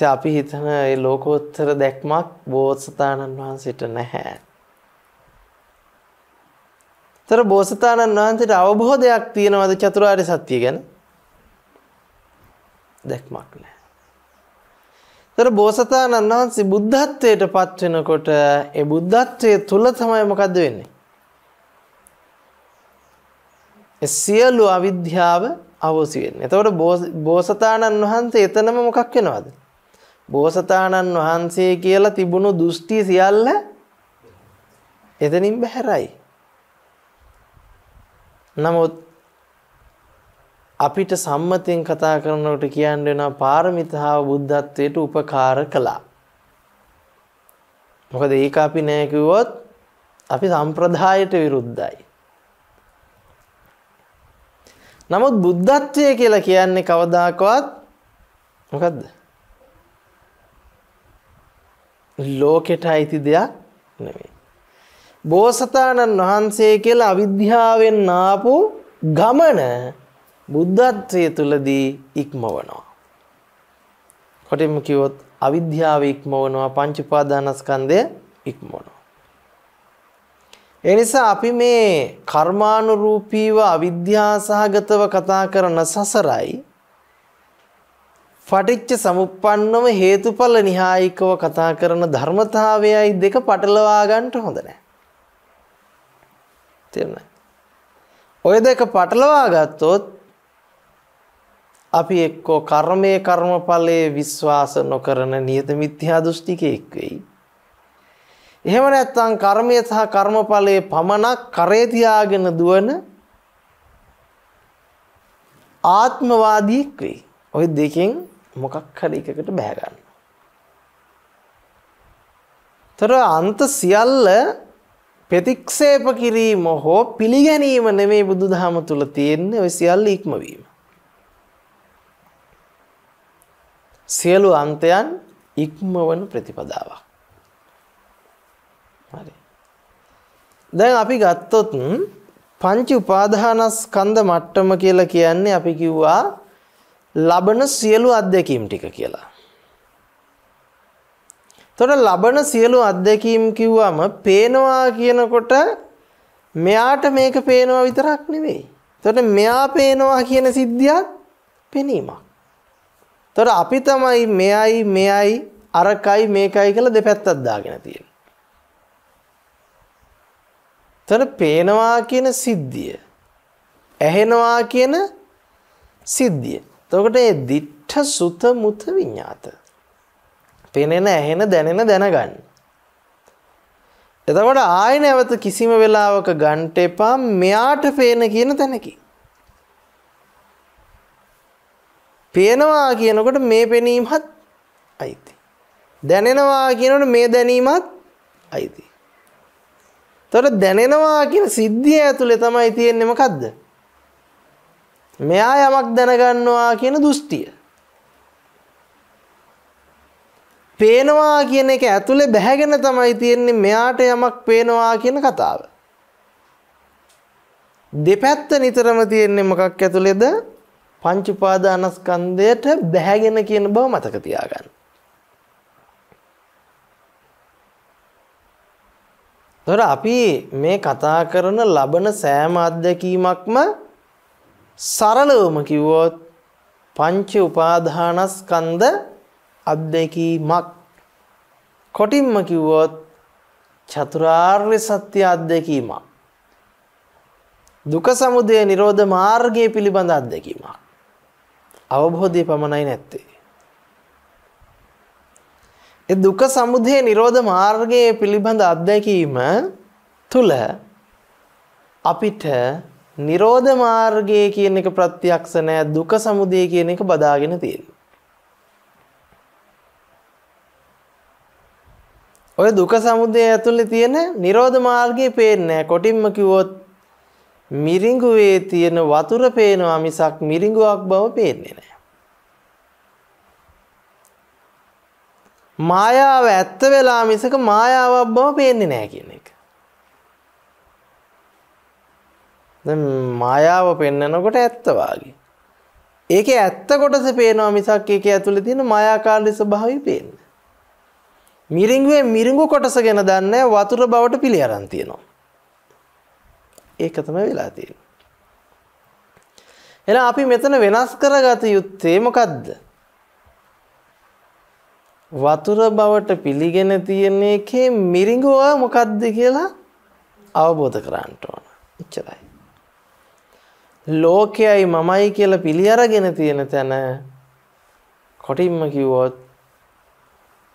ඉතින් අපි හිතන ඒ ලෝකෝත්තර දැක්මක් බෝසතාණන් වහන්සේට නැහැ. ତර බෝසතාණන් වහන්සේට අවබෝධයක් තියෙනවද චතුරාර්ය සත්‍ය ගැන? දැක්මක් නැහැ. තර බෝසතාණන් වහන්සේ බුද්ධත්වයට පත් වෙනකොට ඒ බුද්ධත්වයේ තුල තමයි මොකද්ද වෙන්නේ? සියලු අවිද්‍යාව අවසි වෙන්නේ. එතකොට බෝසතාණන් වහන්සේ එතනම මොකක් වෙනවද? බෝසතාණන් වහන්සේ කියලා තිබුණු දෘෂ්ටි සියල්ල එතනින් බැහැරයි. නමුත් අපිට සම්මතයෙන් කතා කරනකොට කියන්න වෙනවා පාරමිතාව බුද්ධත්වයට උපකාර කළා. මොකද ඒක අපි නෑ කිව්වොත් අපි සම්ප්‍රදායට විරුද්ධයි. නමුත් බුද්ධත්වය කියලා කියන්නේ කවදාකවත් මොකද්ද? ලෝකෙට අයිති දෙයක් නෙවෙයි. බෝසතාණන් වහන්සේ කියලා අවිද්‍යාවෙන් ආපු ගමන බුද්ධත්වයේ තුලදී ඉක්මවනවා. කොටින්ම කිව්වොත් අවිද්‍යාව ඉක්මවනවා පංච උපාදානස්කන්ධය ඉක්මවනවා. ඒ නිසා අපි මේ කර්මානුරූපීව අවිද්‍යා සහගතව කතා කරන සසරයි පටිච්ච සමුප්පන්නව හේතුඵල නිහායිකව කතා කරන ධර්මතාවයයි දෙක පටලවා ගන්නට හොඳ නැහැ. තේරුණා? ඔය දෙක පටලවා ගත්තොත් අපි එක්කෝ කර්මයේ කර්මඵලයේ විශ්වාස නොකරන නියත මිත්‍යා දෘෂ්ටිකෙක් වෙයි. එහෙම නැත්නම් කර්මය සහ කර්මඵලයේ පමණක් කරේ තියාගෙන දුවන ආත්මවාදීෙක් වෙයි. ওই දෙකෙන් මොකක් හරි එකකට බෑ ගන්න. තර අන්ත සියල්ල ප්‍රතික්ෂේප කිරීම හෝ පිළිගැනීම නෙමෙයි බුදුදහම තුල තියෙන්නේ ඔය සියල්ල ඉක්මවීම. සියලු අන්තයන් ඉක්මවන ප්‍රතිපදාවක්. හරි. දැන් අපි ගත්තොත් පංච උපාදානස්කන්ධ මට්ටම කියලා කියන්නේ අපි කිව්වා ලබන සියලු අත්දැකීම් ටික කියලා. එතකොට ලබන සියලු අත්දැකීම් කිව්වම පේනවා කියනකොට මෙයාට මේක පේනවා විතරක් නෙවෙයි. එතකොට මෙයා පේනවා කියන සිද්ධියක් පෙනීමක්. එතකොට අපි තමයි මෙයයි මෙයයි අරකයි මේකයි කියලා දෙපැත්තක් දාගෙන තියෙන්නේ. එතකොට පේනවා කියන සිද්ධිය ඇහෙනවා කියන සිද්ධිය. එතකොට ඒ දිඨ සුත මුත විඤ්ඤාත. පෙනෙන ඇහෙන දැනෙන දැනගන්න. එතකොට ආය නැවත කිසිම වෙලාවක ගන්ට එපා මෙයාට පේන කියන තැනකින්. පේනවා කියනකොට මේ පෙනීමත් අයිති. දැනෙනවා කියනකොට මේ දැනීමත් අයිති. තොර දැනෙනවා කියන සිද්ධිය ඇතුළේ තමයි තියෙන්නේ මොකද්ද? මෙයා යමක් දැනගන්නවා කියන දෘෂ්ටිය. පේනවා කියන එක ඇතුලේ බැහැගෙන තමයි තියෙන්නේ මෙයාට යමක් පේනවා කියන කතාව. දෙපැත්ත නිතරම තියෙන්නේ මොකක් ඇතුලේද? පංච උපාදානස්කන්ධයට බැහැගෙන කියන බව මතක තියාගන්න. තොර අපි මේ කතා කරන ලබන සෑම අත්දැකීමක්ම සරලවම කිව්වොත් පංච උපාදානස්කන්ධ අත්දැකීමක් කොටින්ම කිව්වොත් චතුරාර්ය සත්‍ය අත්දැකීමක් දුක සමුදය නිරෝධ මාර්ගය පිළිබඳ අත්දැකීමක් අවබෝධය පමණයි නැත්තේ. ඒ දුක සමුදය නිරෝධ මාර්ගයේ පිළිබඳ අත්දැකීම තුල අපිට නිරෝධ මාර්ගය කියන එක ප්‍රත්‍යක්ෂ නැහැ දුක සමුදය කියන එක බදාගෙන තියෙනවා. ඔය දුක සමුදය ඇතුලේ තියෙන නිරෝධ මාර්ගය පේන්නේ නැහැ. කොටින්ම කිව්වොත් මිරිඟුවේ තියෙන වතුර පේනවා මිසක් මිරිඟුවක් බව පේන්නේ නැහැ. මායාව ඇත්ත වෙලා මිසක මායාවක් බව පේන්නේ නැහැ කියන එක. දැන් මායාව පෙන්නකොට ඇත්ත වාගේ. ඒකේ ඇත්ත කොටස පේනවා මිසක් ඒකේ ඇතුලේ තියෙන මායාකාරී ස්වභාවය පේන්නේ. මිරිඟුවේ මිරිඟු කොටස ගැන දන්නේ වතුර බවට පිළි අරන් තියෙනවා. ඒක තමයි වෙලා තියෙන්නේ. එහෙනම් අපි මෙතන වෙනස් කරගත යුත්තේ මොකද්ද? වතුර බවට පිළිගෙන තියෙන එකේ මිරිඟුව මොකද්ද කියලා අවබෝධ කරගන්න ඕන. එච්චරයි. ලෝකයයි මමයි කියලා පිළි අරගෙන තියෙන තැන කොටින්ම කිව්වොත්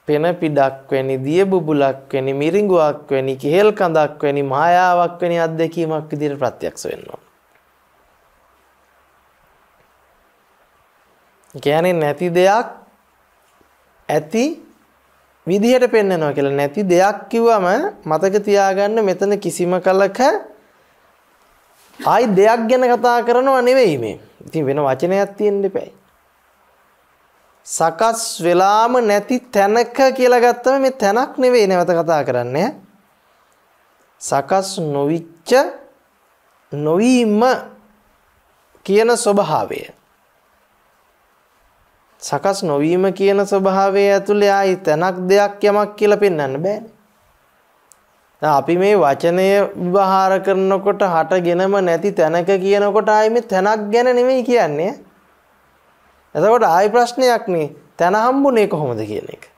පෙන පිඩක් වැනි දිය බුබුලක් වැනි මිරිඟුවක් වැනි කෙහෙල් කඳක් වැනි මායාවක් වැනි අත්දැකීමක් විදිහට ප්‍රත්‍යක්ෂ වෙන්න ඕන. කියන්නේ නැති දෙයක් ඇති විදිහට පෙන්වනවා කියලා නැති දෙයක් කිව්වම මතක තියාගන්න මෙතන කිසිම කලක ආයි දෙයක් ගැන කතා කරනව නෙවෙයි මේ. ඉතින් වෙන වචනයක් තියෙන්න දෙපැයි. සකස් වෙලාම නැති තැනක කියලා ගත්තම මේ තැනක් නෙවෙයි නැවත කතා කරන්නේ. සකස් නොවිච්ච නොවීම කියන ස්වභාවය. සකස් නොවීම කියන ස්වභාවය ඇතුලේ ආයි තැනක් දෙයක් යමක් කියලා පෙන්වන්න බෑනේ. අපි මේ වචනය විවහාර කරනකොට හටගෙනම නැති තැනක කියනකොට ආයි මේ තැනක් ගැන නෙමෙයි කියන්නේ. එතකොට ආයි ප්‍රශ්නයක් නේ තැන හම්බුනේ කොහොමද කියන එක.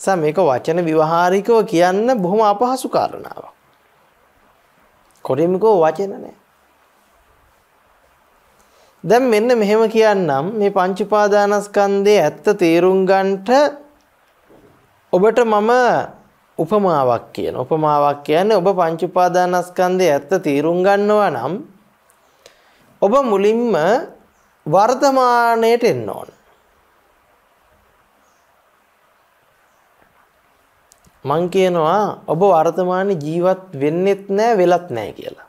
සා මේක වචන විවහාරිකව කියන්න බොහොම අපහසු කාරණාවක්. කොටින්කෝ වචන නැහැ. දැන් මෙන්න මෙහෙම කියන්නම් මේ පංච උපාදානස්කන්ධයේ ඇත්ත තේරුම් ගන්නට ඔබට මම උපමාවක් කියන. උපමාවක් කියන්නේ ඔබ පංච උපාදානස්කන්ධයේ ඇත්ත තේරුම් ගන්නවා නම් ඔබ මුලින්ම වර්තමානයට එන්න ඕන. මං කියනවා ඔබ වර්තමානයේ ජීවත් වෙන්නෙත් නැහැ වෙලත් නැහැ කියලා.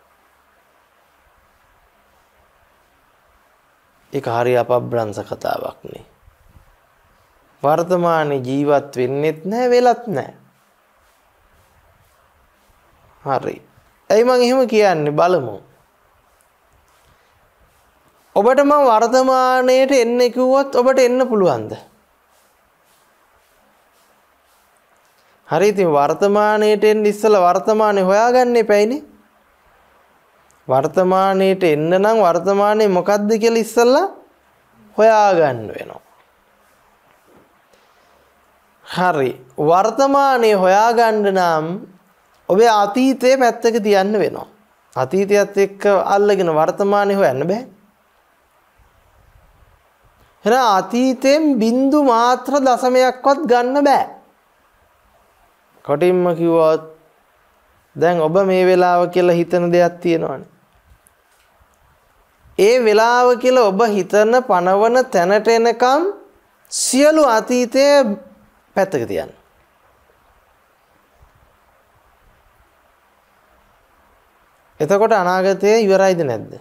ඒක හරි අපබ්‍රංශ කතාවක් නේ. වර්තමානයේ ජීවත් වෙන්නෙත් නැහැ වෙලත් නැහැ. හරි. ඇයි මං එහෙම කියන්නේ බලමු. ඔබට මම වර්තමානයට එන්න කිව්වොත් ඔබට එන්න පුළුවන්ද? හරි ඉතින් වර්තමානයට එන්න ඉස්සලා වර්තමානේ හොයාගන්න එපැයිනේ. වර්තමානයට එන්න නම් වර්තමානයේ මොකද්ද කියලා ඉස්සලා හොයාගන්න වෙනවා. හරි. වර්තමානයේ හොයාගන්න නම් ඔබේ අතීතයේ පැත්තක තියන්න වෙනවා. අතීතයත් එක්ක අල්ලගෙන වර්තමානයේ හොයන්න බෑ. එහෙනම් අතීතයෙන් බින්දු මාත්‍ර දශමයක්වත් ගන්න බෑ. කොටින්ම කිව්වොත් දැන් ඔබ මේ වෙලාව කියලා හිතන දෙයක් තියෙනවනේ. ඒ වෙලාව කියලා ඔබ හිතන පනවන තැනට එනකම් සියලු අතීතය පැත්තක තියන්න. එතකොට අනාගතය ඉවරයිද නැද්ද?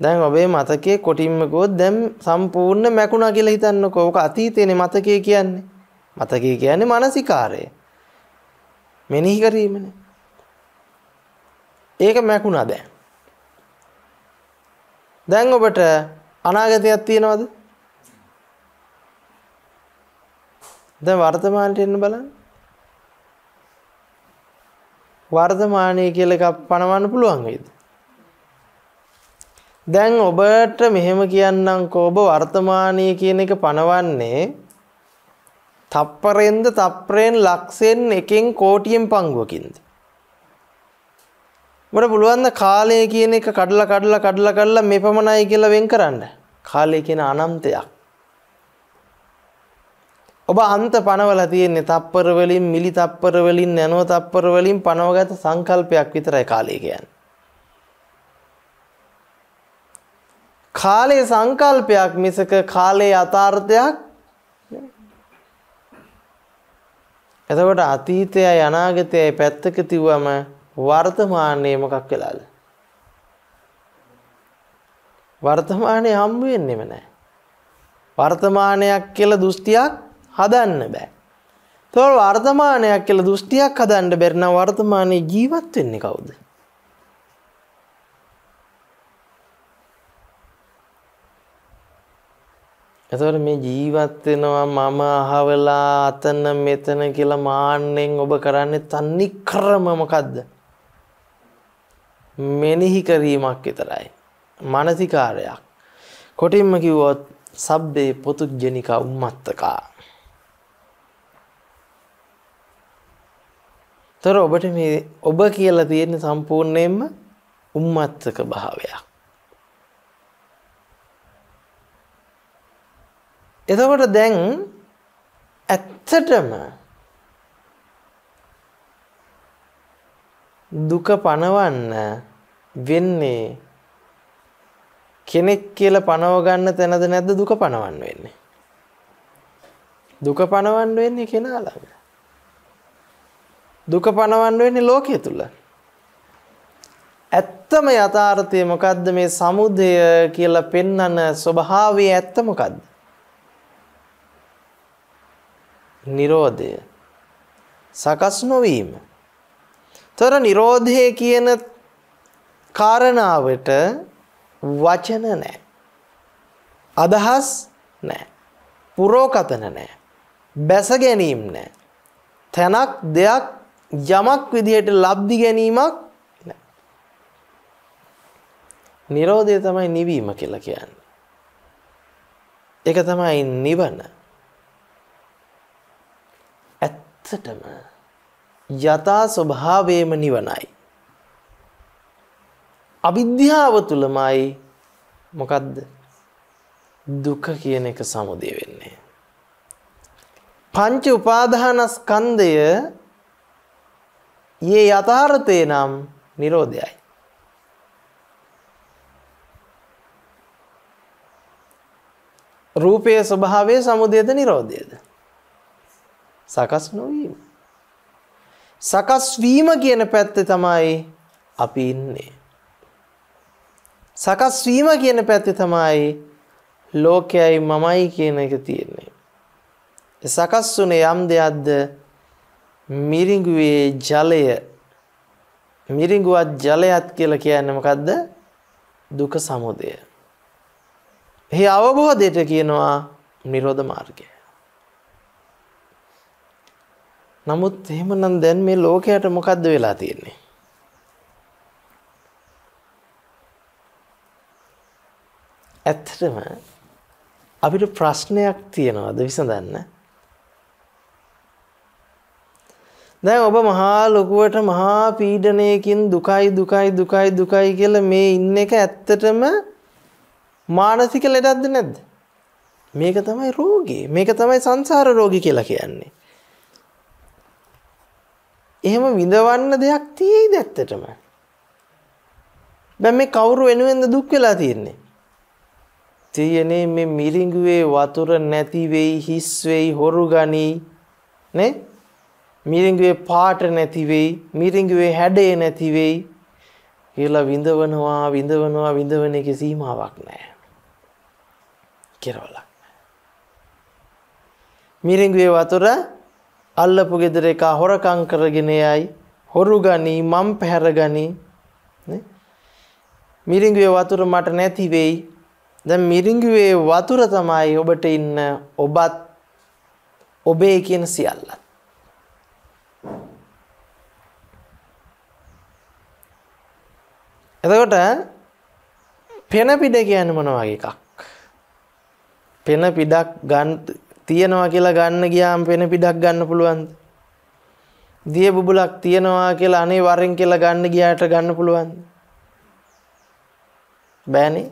දැන් ඔබේ මතකයේ කොටින්ම ගොත් දැන් සම්පූර්ණ මැකුණා කියලා හිතන්නකෝ. ඔක අතීතේනේ මතකයේ කියන්නේ. මතකයේ කියන්නේ මානසිකාරය. මෙනෙහි කිරීමනේ. ඒක මැකුණා දැන්. දැන් ඔබට අනාගතයක් තියෙනවද? දැන් වර්තමානට එන්න බලන්න. වර්තමානයේ කියලා එකක් පනවන්න පුළුවන් වේද? දැන් ඔබට මෙහෙම කියන්නම්කෝ ඔබ වර්තමානයේ කියන එක පනවන්නේ තප්පරෙන්ද තප්පරෙන් ලක්ෂයෙන් එකෙන් කෝටියෙන් පංගුවකින්ද? මට පුළුවන් ද කාලය කියන එක කඩලා කඩලා කඩලා කඩලා මෙපමණයි කියලා වෙන් කරන්න? කාලය කියන අනන්තයක්. ඔබ අන්ත පනවලා තියෙන්නේ තප්පර වලින් මිලි තප්පර වලින් නැනෝ තප්පර වලින් පනවගත සංකල්පයක් විතරයි කාලය කියන්නේ. කාලයේ සංකල්පයක් මිසක කාලයේ යථාර්ථයක් එතකොට අතීතයයි අනාගතයයි පැත්තක තිව්වම වර්තමානයේ මොකක් වෙලාද? වර්තමානයේ හම්බ වෙන්නෙම නැහැ. වර්තමානයක් කියලා දෘෂ්ටියක් හදන්න බෑ. ඒතකොට වර්තමානයක් කියලා දෘෂ්ටියක් හදන්න බැරි නම් වර්තමානයේ ජීවත් වෙන්නේ කවුද? එතකොට මේ ජීවත් වෙනවා මම අහවලා අතන මෙතන කියලා මාන්නෙන් ඔබ කරන්නේ තන්නි ක්‍රම මොකද්ද? මෙනෙහි කිරීමක් විතරයි. මානසිකාරයක්. කොටින්ම කිව්වොත් සබ්බේ පොතුජ්ජනික උම්මත්තකා. තර ඔබට මේ ඔබ කියලා තියෙන සම්පූර්ණයෙන්ම උම්මත්තක භාවයක්. එතකොට දැන් ඇත්තටම දුක පණවන්න වෙන්නේ කෙනෙක් කියලා පණව ගන්න තැනද නැද්ද දුක පණවන්න වෙන්නේ දුක පණවන්න වෙන්නේ කෙනා ළඟ දුක පණවන්න වෙන්නේ ලෝකයේ තුල ඇත්තම යථාර්ථය මොකද්ද මේ සමුදය කියලා පෙන්වන ස්වභාවයේ ඇත්ත මොකද්ද නිරෝධය සකස් නොවීම. තොර නිරෝධය කියන කාරණාවට වචන නැහැ. අදහස් නැහැ. පුරෝකතන නැහැ. බැස ගැනීම නැහැ. තැනක් දෙයක් යමක් විදිහට ලබ්ධි ගැනීමක් නැහැ. නිරෝධය තමයි නිවීම කියලා කියන්නේ. ඒක තමයි නිවන. ඇත්තටම යථා ස්වභාවයම නිවනයි. අවිද්‍යාව තුළමයි මොකක්ද දුක කියන එක සමුදය වෙන්නේ. පංච උපාදානස්කන්ධය ඒ යථාර්ථය නම් නිරෝධයයි. රූපයේ ස්වභාවය සමුදයද නිරෝධයද? සකස් නොවීම. සකස් වීම කියන පැත්තේ තමයි අපි ඉන්නේ. සකස් වීම කියන පැත්තේ තමයි ලෝකයයි මමයි කියන එක තියෙන්නේ. සකස් වුනේ යම් දෙයක්ද මිරිඟුවේ ජලය මිරිඟුවත් ජලයත් කියලා කියන්නේ මොකද්ද? දුක සමුදය. එහි අවබෝධයට කියනවා නිරෝධ මාර්ගය. නමුත් එහෙමනම් දැන් මේ ලෝකයට මොකද්ද වෙලා තියෙන්නේ? ඇත්තටම අපිට ප්‍රශ්නයක් තියෙනවද විසඳන්න? දැන් ඔබ මහා ලොකුවට මහා පීඩනයකින් දුකයි දුකයි දුකයි දුකයි කියලා මේ ඉන්න එක ඇත්තටම මානසික ලෙඩක්ද නැද්ද? මේක තමයි රෝගේ. මේක තමයි සංසාර රෝගී කියලා කියන්නේ. එහෙම විඳවන්න දෙයක් තියෙයිද ඇත්තටම? දැන් මේ කවුරු වෙනුවෙන්ද දුක් වෙලා තියෙන්නේ? තියෙන්නේ මේ මිරිඟුවේ වතුර නැති වෙයි, හිස් වෙයි, හොරු ගනි නේ? මිරිඟුවේ පාට නැති වෙයි, මිරිඟුවේ හැඩය නැති වෙයි කියලා විඳවනවා, විඳවනවා, විඳවන එකේ සීමාවක් නැහැ. කෙරවලක්. මිරිඟුවේ වතුර අල්ලපු ගෙදර එක හොරකම් කරගෙන යයි හොරු ගනි මම් පැහැර ගනි මිරිඟුවේ වතුර මට නැති වෙයි දැන් මිරිඟුවේ වතුර තමයි ඔබට ඉන්න ඔබත් ඔබේ කියන සියල්ලත් එතකොට පෙන පිඩ කියන්නේ මොන වගේ එකක් පෙන පිඩක් ගන්න තියනවා කියලා ගන්න ගියාම වෙන පිටක් ගන්න පුළුවන්ද? දිය බුබුලක් තියනවා කියලා අනේ වරෙන් කියලා ගන්න ගියාට ගන්න පුළුවන්ද? බෑනේ.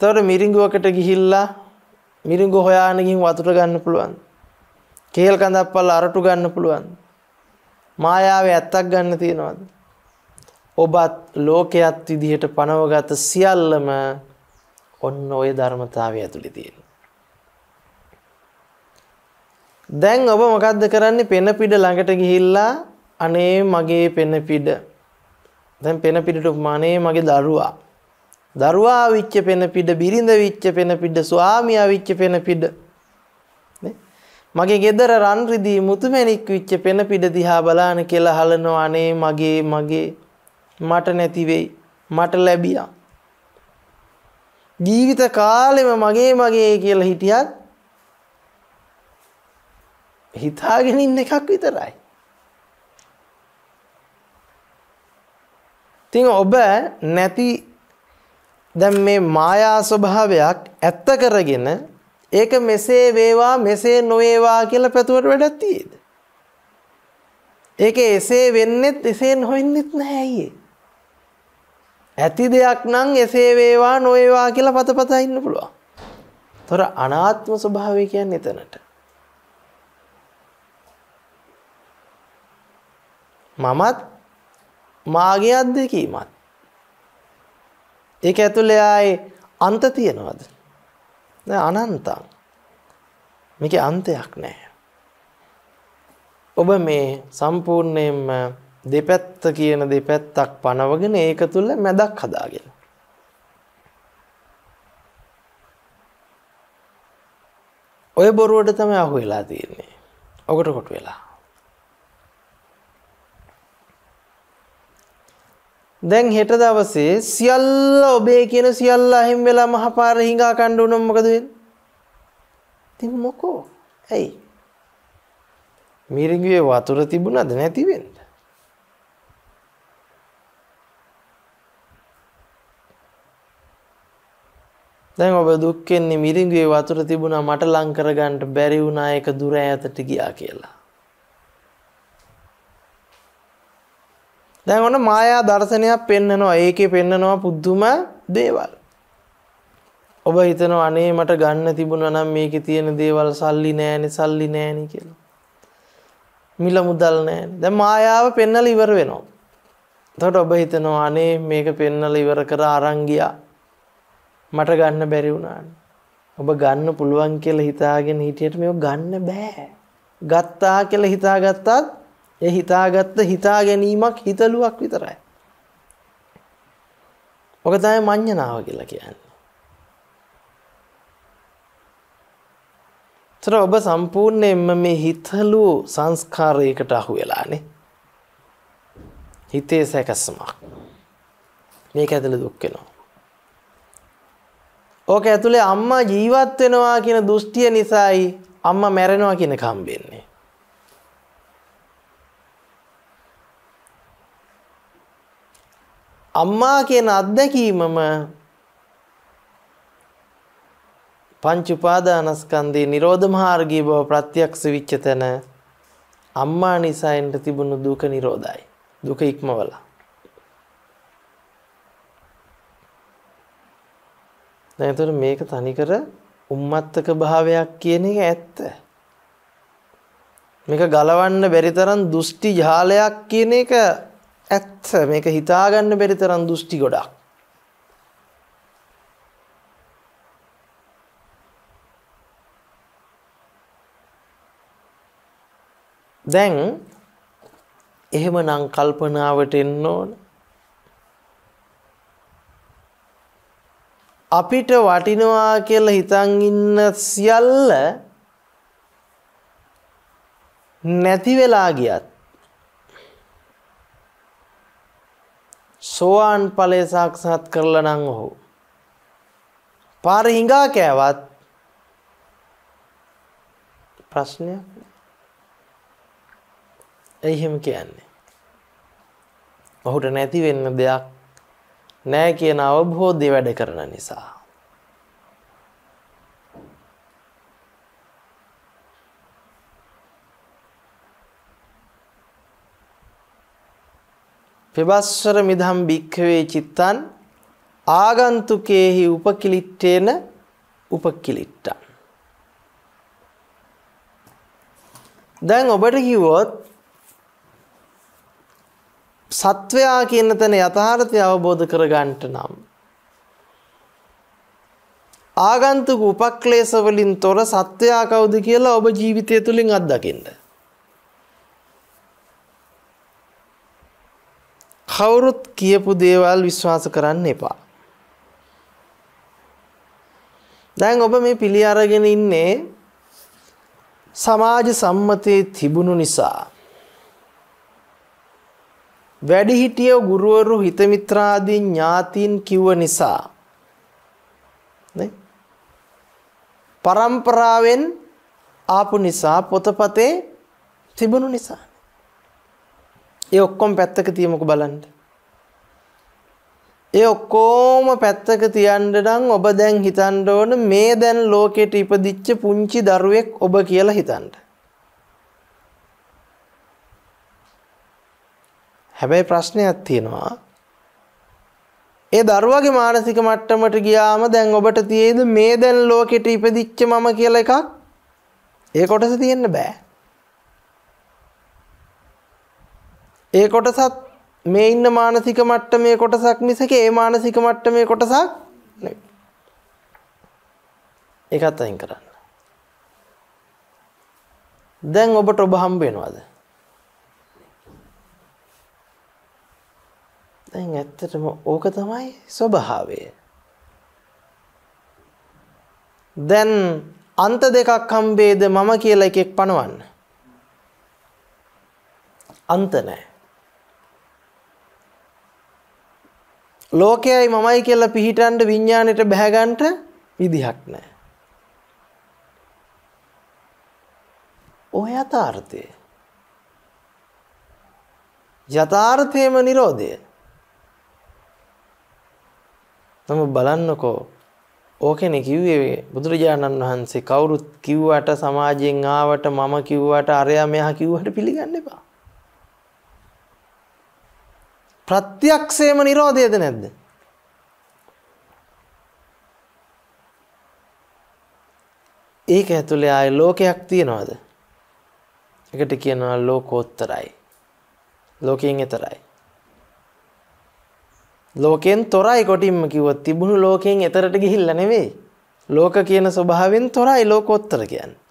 එතකොට මිරිඟුවකට ගිහිල්ලා මිරිඟුව හොයාගෙන ගිහින් වතුර ගන්න පුළුවන්ද? කේල් කඳප්පල් අරටු ගන්න පුළුවන්. මායාවේ ඇත්තක් ගන්න තියනවාද? ඔබත් ලෝකයක් විදිහට පනවගත සියල්ලම ඔන්න ඔය ධර්මතාවය ඇතුළේ තියෙන. දැන් ඔබ මොකද්ද කරන්නේ පෙන පිඩ ළඟට ගිහිල්ලා අනේ මගේ පෙන පිඩ දැන් පෙන පිඩට උපමානේ මගේ දරුවා දරුවා විච්ච පෙන පිඩ බිරිඳ විච්ච පෙන පිඩ ස්වාමියා විච්ච පෙන පිඩ මගේ ගෙදර රන් රිදී මුතුමැණික් විච්ච පෙන පිඩ දිහා බලාන කියලා හලනවා අනේ මගේ මගේ. මට නැති වෙයි. මට ලැබියා. ජීවිත කාලෙම මගේ මගේ කියලා හිටියත් හිතාගෙන ඉන්න එකක් විතරයි. ඉතින් ඔබ නැති දැන් මේ මායා ස්වභාවයක් ඇත්ත කරගෙන ඒක මෙසේ වේවා මෙසේ නොවේවා කියලා පැතුවට වැඩක් තියෙද? ඒක එසේ වෙන්නෙත් එසේ නොවෙන්නෙත් නැහැ අයියේ. ඇති දෙයක් නම් එසේ වේවා නොවේවා කියලා පතපතා ඉන්න පුළුවන්. තොර අනාත්ම ස්වභාවය කියන්නේ එතනට. මමත් මාගේ අත්දැකීමත්. ඒක ඇතුලේ ආයේ අන්ත තියනවද? නෑ අනන්තං. මේකේ අන්තයක් නෑ. ඔබ මේ සම්පූර්ණයෙන්ම දෙපැත්ත කියන දෙපැත්තක් පනවගෙන ඒක තුල මැදක් හදාගෙන. ඔය බොරුවට තමයි අහු වෙලා තියෙන්නේ. ඔකට කොට වෙලා. දැන් හෙට දවසේ සියල්ල ඔබේ කියන සියල්ල අහිම් වෙලා මහපාර හිඟා කණ්ඩ උනොත් මොකද වෙන්නේ? ඉතින් මොකෝ? ඇයි? මිරිඟුවේ වතුර තිබුණද නැති වෙන්න? දැන් ඔබ දුක් වෙන්නේ මිරිඟුවේ වතුර තිබුණා මට ලං කරගන්න බැරි වුණා ඒක දුර ඈතට ගියා කියලා. දැන් ඔන්න මායා දර්ශනයක් පෙන්නනවා. ඒකේ පෙන්නනවා පුදුම දේවල්. ඔබ හිතනවා අනේ මට ගන්න තිබුණා නම් මේකේ තියෙන දේවල් සල්ලි නෑනේ සල්ලි නෑනේ කියලා. මිල මුදල් නෑනේ. දැන් මායාව පෙන්නලා ඉවර වෙනවා. එතකොට ඔබ හිතනවා අනේ මේක පෙන්නලා ඉවර කර අරන් ගියා. මට ගන්න බැරි වුණානේ. ඔබ ගන්න පුළුවන් කියලා හිතාගෙන හිටියට මේක ගන්න බෑ. ගත්තා කියලා හිතාගත්තත් ඒ හිතාගත්ත හිතා ගැනීමක් හිතලුවක් විතරයි. ඔක තමයි මඤ්ඤණාව කියලා කියන්නේ. තර ඔබ සම්පූර්ණයෙන්ම මේ හිතලු සංස්කාරයකට අහු වෙලානේ. හිතේ සැකසමක්. මේක ඇතුළේ දුක් වෙනවා. ඕක ඇතුලේ අම්මා ජීවත් වෙනවා කියන දෘෂ්ටිය නිසායි අම්මා මැරෙනවා කියන කම්බෙන්නේ. අම්මා කියන අත්දැකීමම පංච උපාදානස්කන්ධේ නිරෝධ මාර්ගී බව ප්‍රත්‍යක්ෂ වෙච්ච තැන අම්මා නිසා එන්න තිබුණු දුක නිරෝධයි. දුක ඉක්මවලා. දැන් එතකොට මේක තනිකර උම්මත්තක භාවයක් කියන එක ඇත්ත. මේක ගලවන්න බැරි තරම් දුෂ්ටි ජාලයක් කියන එක ඇත්ත. මේක හිතාගන්න බැරි තරම් දුෂ්ටි ගොඩක්. දැන් එහෙමනම් කල්පනාවට එන්න ඕන අපිට වටිනවා කියලා හිතන් ඉන්න සියල්ල නැති වෙලා ගියත් සෝවාන් ඵලය සාක්ෂාත් කරලා නම් ඔහු. පාර හිඟා කෑවත් ප්‍රශ්නයක් ඇයි එහෙම කියන්නේ? ඔහුට නැති වෙන්න දෙයක් නෑ කියන අවබෝධය වැඩ කරන නිසා. පෙබස්සර මිදම් භික්ඛවේ චිත්තං ආගන්තුකේහි උපකිලිට්ඨේන උපකිලිට්ඨං දැන් ඔබට කිව්වොත් සත්වයා කියන තැන යථාර්ථය අවබෝධ කරගන්නට නම් ආගන්තුක උපක්ලේශ වලින් තොර සත්වයා කවුද කියලා ඔබ ජීවිතය තුලින් අත්දකින්න. කවුරුත් කියපු දේවල් විශ්වාස කරන්න එපා. දැන් ඔබ මේ පිළි අරගෙන ඉන්නේ සමාජ සම්මතයේ තිබුණු නිසා. වැඩිහිටියෝ ගුරුවරු හිතමිත්‍රාදී ඥාතීන් කිව්ව නිසා. නේ? પરම්පරාවෙන් ආපු නිසා පොතපතේ තිබුණු නිසා. ඒ ඔක්කොම පැත්තක තියමුකෝ බලන්න ඒ ඔක්කොම පැත්තක තියන්න නම් ඔබ දැන් හිතන්න ඕන මේ දැන් ලෝකෙට ඉපදිච්ච පුංචි දරුවෙක් ඔබ කියලා හිතන්න. හැබැයි ප්‍රශ්නයක් තියෙනවා. ඒ දරුවගේ මානසික මට්ටමට ගියාම දැන් ඔබට තියෙයිද මේ දැන් ලෝකෙට ඉපදිච්ච මම කියලා එකක්? ඒ කොටස තියෙන්න බෑ. ඒ කොටසත් මේ ඉන්න මානසික මට්ටමේ කොටසක් මිසක ඒ මානසික මට්ටමේ කොටසක් නෙවෙයි. ඒකත් අයින් කරන්න. දැන් ඔබට ඔබ හම්බ වෙනවද? දැන් ඇත්තටම ඕක තමයි ස්වභාවය. දැන් අන්ත දෙකක් හම්බේද මම කියලා එකෙක් පනවන්න. අන්ත නැහැ. ලෝකයයි මමයි කියලා පිහිටන්න විඥාණයට බැහැගන්න විදිහක් නැහැ. ඔය යථාර්ථය. යථාර්ථයේම Nirodhaය. තම බලන්නකෝ ඕකනේ කිව්වේ බුදුරජාණන් වහන්සේ කවුරුත් කිව්වට සමාජයෙන් ආවට මම කිව්වට අරයා මෙහා කිව්වට පිළිගන්න එපා. ප්‍රත්‍යක්ෂේම නිරෝධයද නැද්ද? ඒක ඇතුලේ ආය ලෝකයක් තියනවාද? එකට කියනවා ලෝකෝත්තරයි. ලෝකයෙන් එතරයි. ලෝකයෙන් තොරයි කොටින්ම කිව්වොත් තිබුණු ලෝකයෙන් එතරට ගිහිල්ලා නෙවෙයි. ලෝක කියන ස්වභාවයෙන් තොරයි ලෝකෝත්තර කියන්නේ.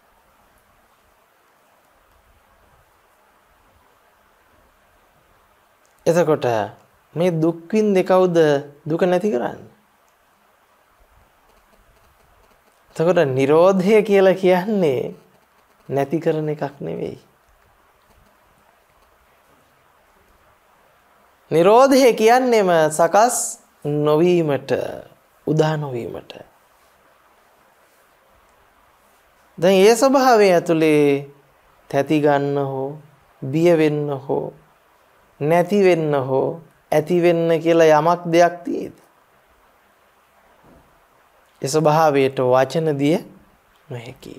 එතකොට මේ දුක් විඳේ කවුද දුක නැති කරන්නේ? එතකොට Nirodhaය කියලා කියන්නේ නැති කරන එකක් නෙවෙයි. Nirodhaය කියන්නේම සකස් නොවීමට උදා නොවීමට. දැන් ඒ ස්වභාවය ඇතුලේ තැති ගන්න හෝ බිය වෙන්න හෝ නැති වෙන්න හෝ ඇති වෙන්න කියලා යමක් දෙයක් තියෙද? ඒ ස්වභාවයට වචන දිය නොහැකි.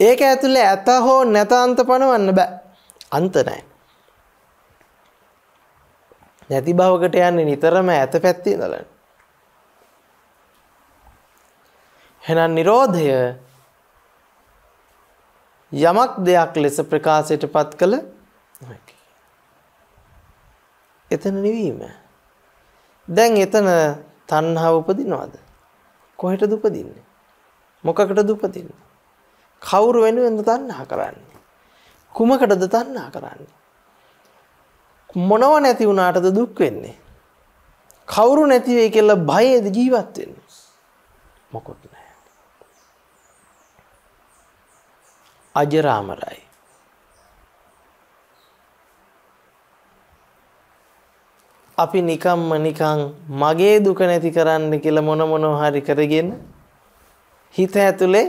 ඒක ඇතුලේ ඇත හෝ නැත අන්ත පනවන්න බෑ. අන්ත නැහැ. නැති භවකට යන්නේ නිතරම ඇත පැත්තේ ඉඳලා. එහෙනම් Nirodhaය යමක් දෙයක් ලෙස ප්‍රකාශයට පත් කළ නොහැකි. එතන නිවීම. දැන් එතන තණ්හාව උපදිනවද? කොහෙටද උපදින්නේ? මොකකටද උපදින්නේ? කවුරු වෙනුවෙන්ද තණ්හා කරන්නේ? කුමකටද තණ්හා කරන්නේ? මොනව නැති වුණාටද දුක් වෙන්නේ? කවුරු නැති වෙයි කියලා බයේද ජීවත් වෙන්නේ? මොකොත් නැහැ. අජරාමරයි. අපි නිකම්ම නිකං මගේ දුක නැති කරන්න කියලා මොන මොනව හරි කරගෙන හිත ඇතුලේ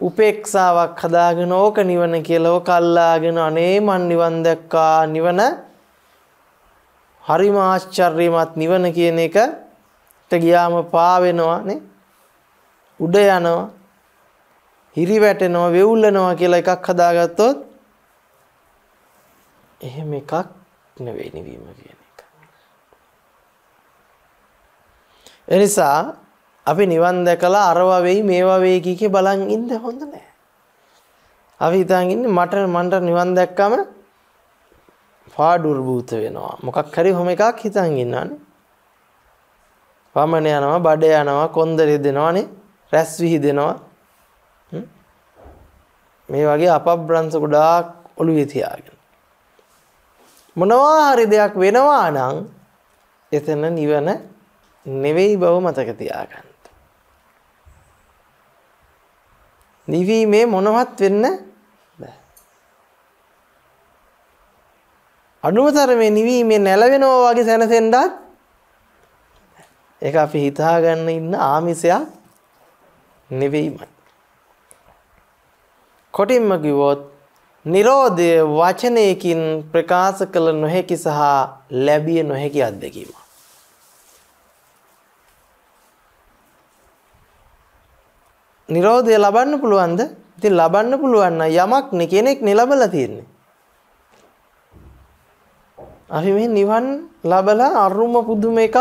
උපේක්ෂාවක් හදාගෙන ඕක නිවන කියලා ඕක අල්ලාගෙන අනේ මන් නිවන් දැක්කා නිවන හරිම ආශ්චර්යමත් නිවන කියන එකට ගියාම පා වෙනවා නේ උඩ යනවා හිරි වැටෙනවා වෙවුල්ලනවා කියලා එකක් හදාගත්තොත් එහෙම එකක් නෙවෙයි නිවීම කියන එක. එනිසා අපි නිවන් දැකලා අරවා වෙයි මේවා වෙයි කීකේ බලන් ඉන්න හොඳ නෑ. අපි හිතන් ඉන්නේ මට මන්ට නිවන් දැක්කම පාඩුර්භූත වෙනවා. මොකක් හරි හොම එකක් හිතන් ඉන්නවනේ. වමන යනවා, බඩ යනවා, කොන්දරේ දෙනවනේ, රැස් විහිදෙනවා. මේ වගේ අපබ්‍රංශ ගොඩාක් ඔළුවේ තියාගෙන. මොනවා හරි දෙයක් වෙනවා නම් එතන නිවන නෙවෙයි බව මතක තියාගන්න. නිවීමේ මොනවත් වෙන්න බෑ. අනුමතරමේ නිවීමේ නැලවෙනවා වගේ සැනසෙන්නත් ඒක අපි හිතාගන්න ඉන්න ආමිසයක් නෙවෙයිමයි. කොටින්ම කිව්වොත් නිරෝධය වචනයකින් ප්‍රකාශ කළ නොහැකි සහ ලැබිය නොහැකි අත්දැකීම. නිරෝධය ලබන්න පුළුවන්ද? ඉතින් ලබන්න පුළුවන් නම් යමක් නේ කෙනෙක් නෙලබලා තියෙන්නේ. අපි මේ නිවන් ලබලා අරුම පුදුම එකක්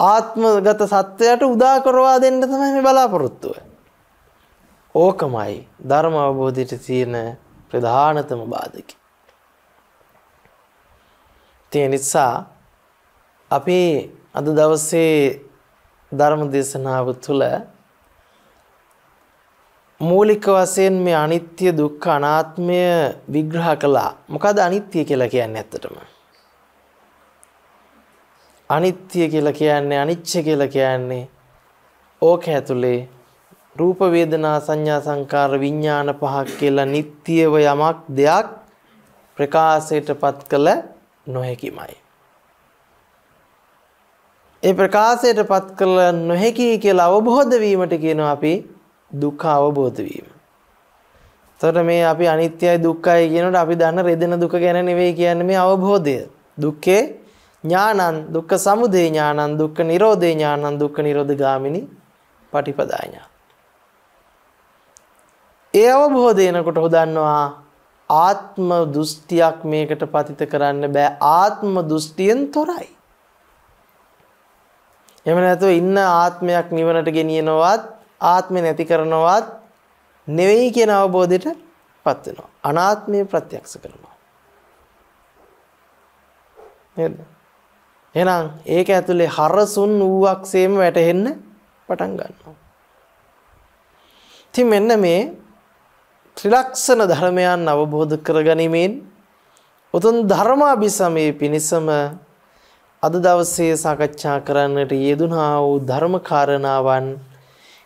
ආත්මගත සත්‍යයට උදා කරවා දෙන්න තමයි මේ බලාපොරොත්තුව. ඕකමයි ධර්ම අවබෝධයට තියෙන ප්‍රධානතම බාධකය. ඒ නිසා අපි අද දවසේ ධර්ම දේශනාව තුළ මූලික වශයෙන් මේ අනිත්‍ය දුක්ඛ අනාත්මය විග්‍රහ කළා. මොකද අනිත්‍ය කියලා කියන්නේ ඇත්තටම? අනිත්‍ය කියලා කියන්නේ අනිච්ච කියලා කියන්නේ ඕක ඇතුලේ රූප වේදනා සංඥා සංකාර විඥාන පහක් කියලා නිට්ටියව යමක් දෙයක් ප්‍රකාශයටපත් කළ නොහැකිමයි. ඒ ප්‍රකාශයටපත් කළ නොහැකි කියලා අවබෝධ වීමට කියනවා අපි දුක්ඛ අවබෝධ වීම. එතකොට මේ අපි අනිත්‍යයි දුක්ඛයි කියනකොට අපි දන්න රෙදෙන දුක ගැන නෙවෙයි කියන්නේ මේ අවබෝධය. දුක්ඛේ ඥානං දුක්ඛ සමුදය ඥානං දුක්ඛ නිරෝධේ ඥානං දුක්ඛ නිරෝධ ගාමිනී පටිපදා ඥාන. ඒ අවබෝධය එනකොට හොදන්නවා ආත්ම දෘෂ්ටියක් මේකට පතිත කරන්න බෑ ආත්ම දෘෂ්ටියෙන් තොරයි. එහෙම නැතුව ඉන්න ආත්මයක් නිවනට ගෙනියනවත් ආත්මය නැති කරනවත් නෙවෙයි කියන අවබෝධයට පත් වෙනවා. අනාත්මය ප්‍රත්‍යක්ෂ කරනවා. නේද? එහෙනම් ඒක ඇතුලේ හරසුන් වූවක්සේම වැටෙන්න පටන් ගන්නවා. ඉතින් මෙන්න මේ ත්‍රිලක්ෂණ ධර්මයන් අවබෝධ කරගනිමින් උතුම් ධර්මාභිසමයේ පිණසම අද දවසේ සාකච්ඡා කරන්නට යෙදුනා වූ ධර්ම කාරණාවන්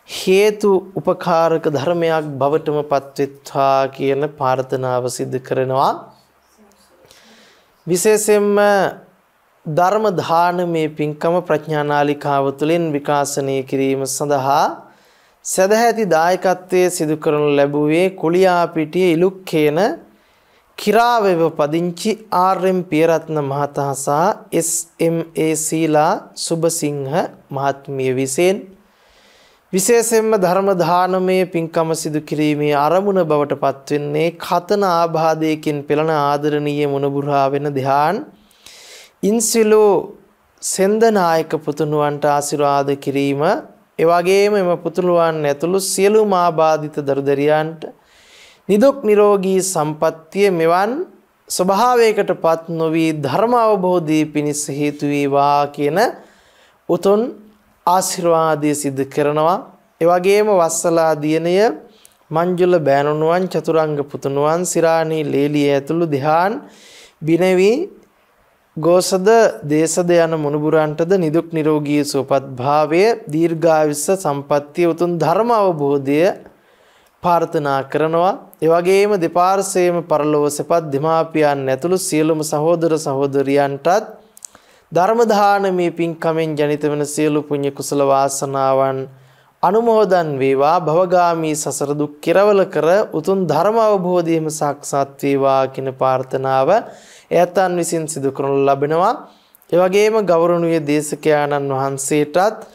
හේතු උපකාරක ධර්මයක් බවටම පත්වෙත්වා කියන ප්‍රාර්ථනාව සිදු කරනවා. විශේෂයෙන්ම ධර්ම දානමේ පින්කම ප්‍රඥානාලිකාව තුළින් විකාශනය කිරීම සඳහා සදැහැති දායකත්වයේ සිදු කරනු ලැබුවේ කුලියාපිටිය ඉලුක්කේන කිරාවෙව පදිංචි ආර්.එම්. පියරත්න මහතා සහ එස්.එම්.ඒ. සීලා සුබසිංහ මහත්මිය විසින් විශේෂයෙන්ම ධර්ම දානමය පින්කම සිදු කිරීමේ අරමුණ බවට පත්වෙන්නේ කතන ආබාධයකින් පෙළෙන ආදරණීය මුණුබුරා වෙන ධ්‍යාන් ඉන්සිලු සෙන්දනායක පුතුණුවන්ට ආශිර්වාද කිරීම එවැගේම එම පුතුණුවන් ඇතුළු සියලුම ආබාධිත දරුදරියන්ට නිදුක් නිරෝගී සම්පන්නිය මෙවන් ස්වභාවයකටපත් නොවි ධර්ම අවබෝධී පිණිස හේතු වේවා කියන උතුම් ආශිර්වාදය සිදු කරනවා. ඒ වගේම වස්සලා දියණය මංජුල බෑනුනුවන් චතුරංග පුතුණුවන් සිරාණී ලේලිය ඇතුළු ධ්‍යාන් බිනවි ගෝසද දේශද යන මුණුබුරන්ටද නිදුක් නිරෝගී සුවපත් භාවය දීර්ඝායුෂ සම්පන්නිය උතුම් ධර්ම අවබෝධය ප්‍රාර්ථනා කරනවා. ඒ වගේම දෙපාර්ශ්වයේම පරලොව සපත් දෙමාපියන් ඇතුළු සියලුම සහෝදර සහෝදරියන්ටත් ධර්ම දානමේ පින්කමෙන් ජනිත වන සියලු පුණ්‍ය කුසල වාසනාවන් අනුමෝදන් වේවා. භවගාමී සසර දුක් කෙරවල කර උතුම් ධර්ම අවබෝධයම සාක්ෂාත් වේවා කියන ප්‍රාර්ථනාව එයතන් විසින් සිදු කරනු ලබනවා ඒ වගේම ගෞරවනීය දේශකයාණන් වහන්සේටත්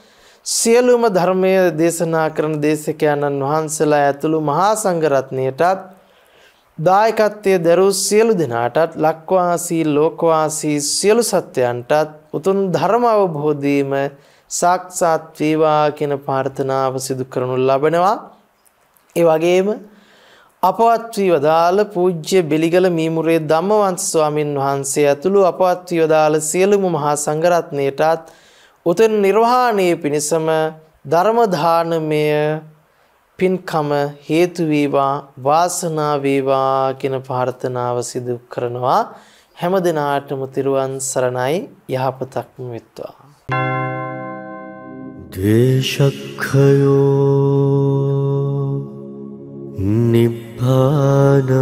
සියලුම ධර්මය දේශනා කරන දේශකයන්න් වහන්සේලා ඇතුළු මහා සංඝරත්නයටත් දායකත්වයේ දරූ සියලු දෙනාටත් ලක්වාසී ලෝකවාසී සියලු සත්වයන්ටත් උතුම් ධර්ම අවබෝධීම සාක්ෂාත් වේවා කියන ප්‍රාර්ථනාව සිදු කරනු ලබනවා. ඒ වගේම අපවත් වී වදාළ පූජ්‍ය බෙලිගල මීමුරේ ධම්මවංශ ස්වාමින් වහන්සේ ඇතුළු අපවත් වී වදාළ සියලුම මහා සංඝරත්නයටත් උතුම් නිර්වාණයේ පිණසම ධර්ම දානමය පින්කම හේතු වේවා වාසනාව වේවා කියන ප්‍රාර්ථනාව සිදු කරනවා. හැම දිනාටම තිරුවන් සරණයි. යහපතක්ම වෙත්වා. දේශක්ඛයෝ निभागम्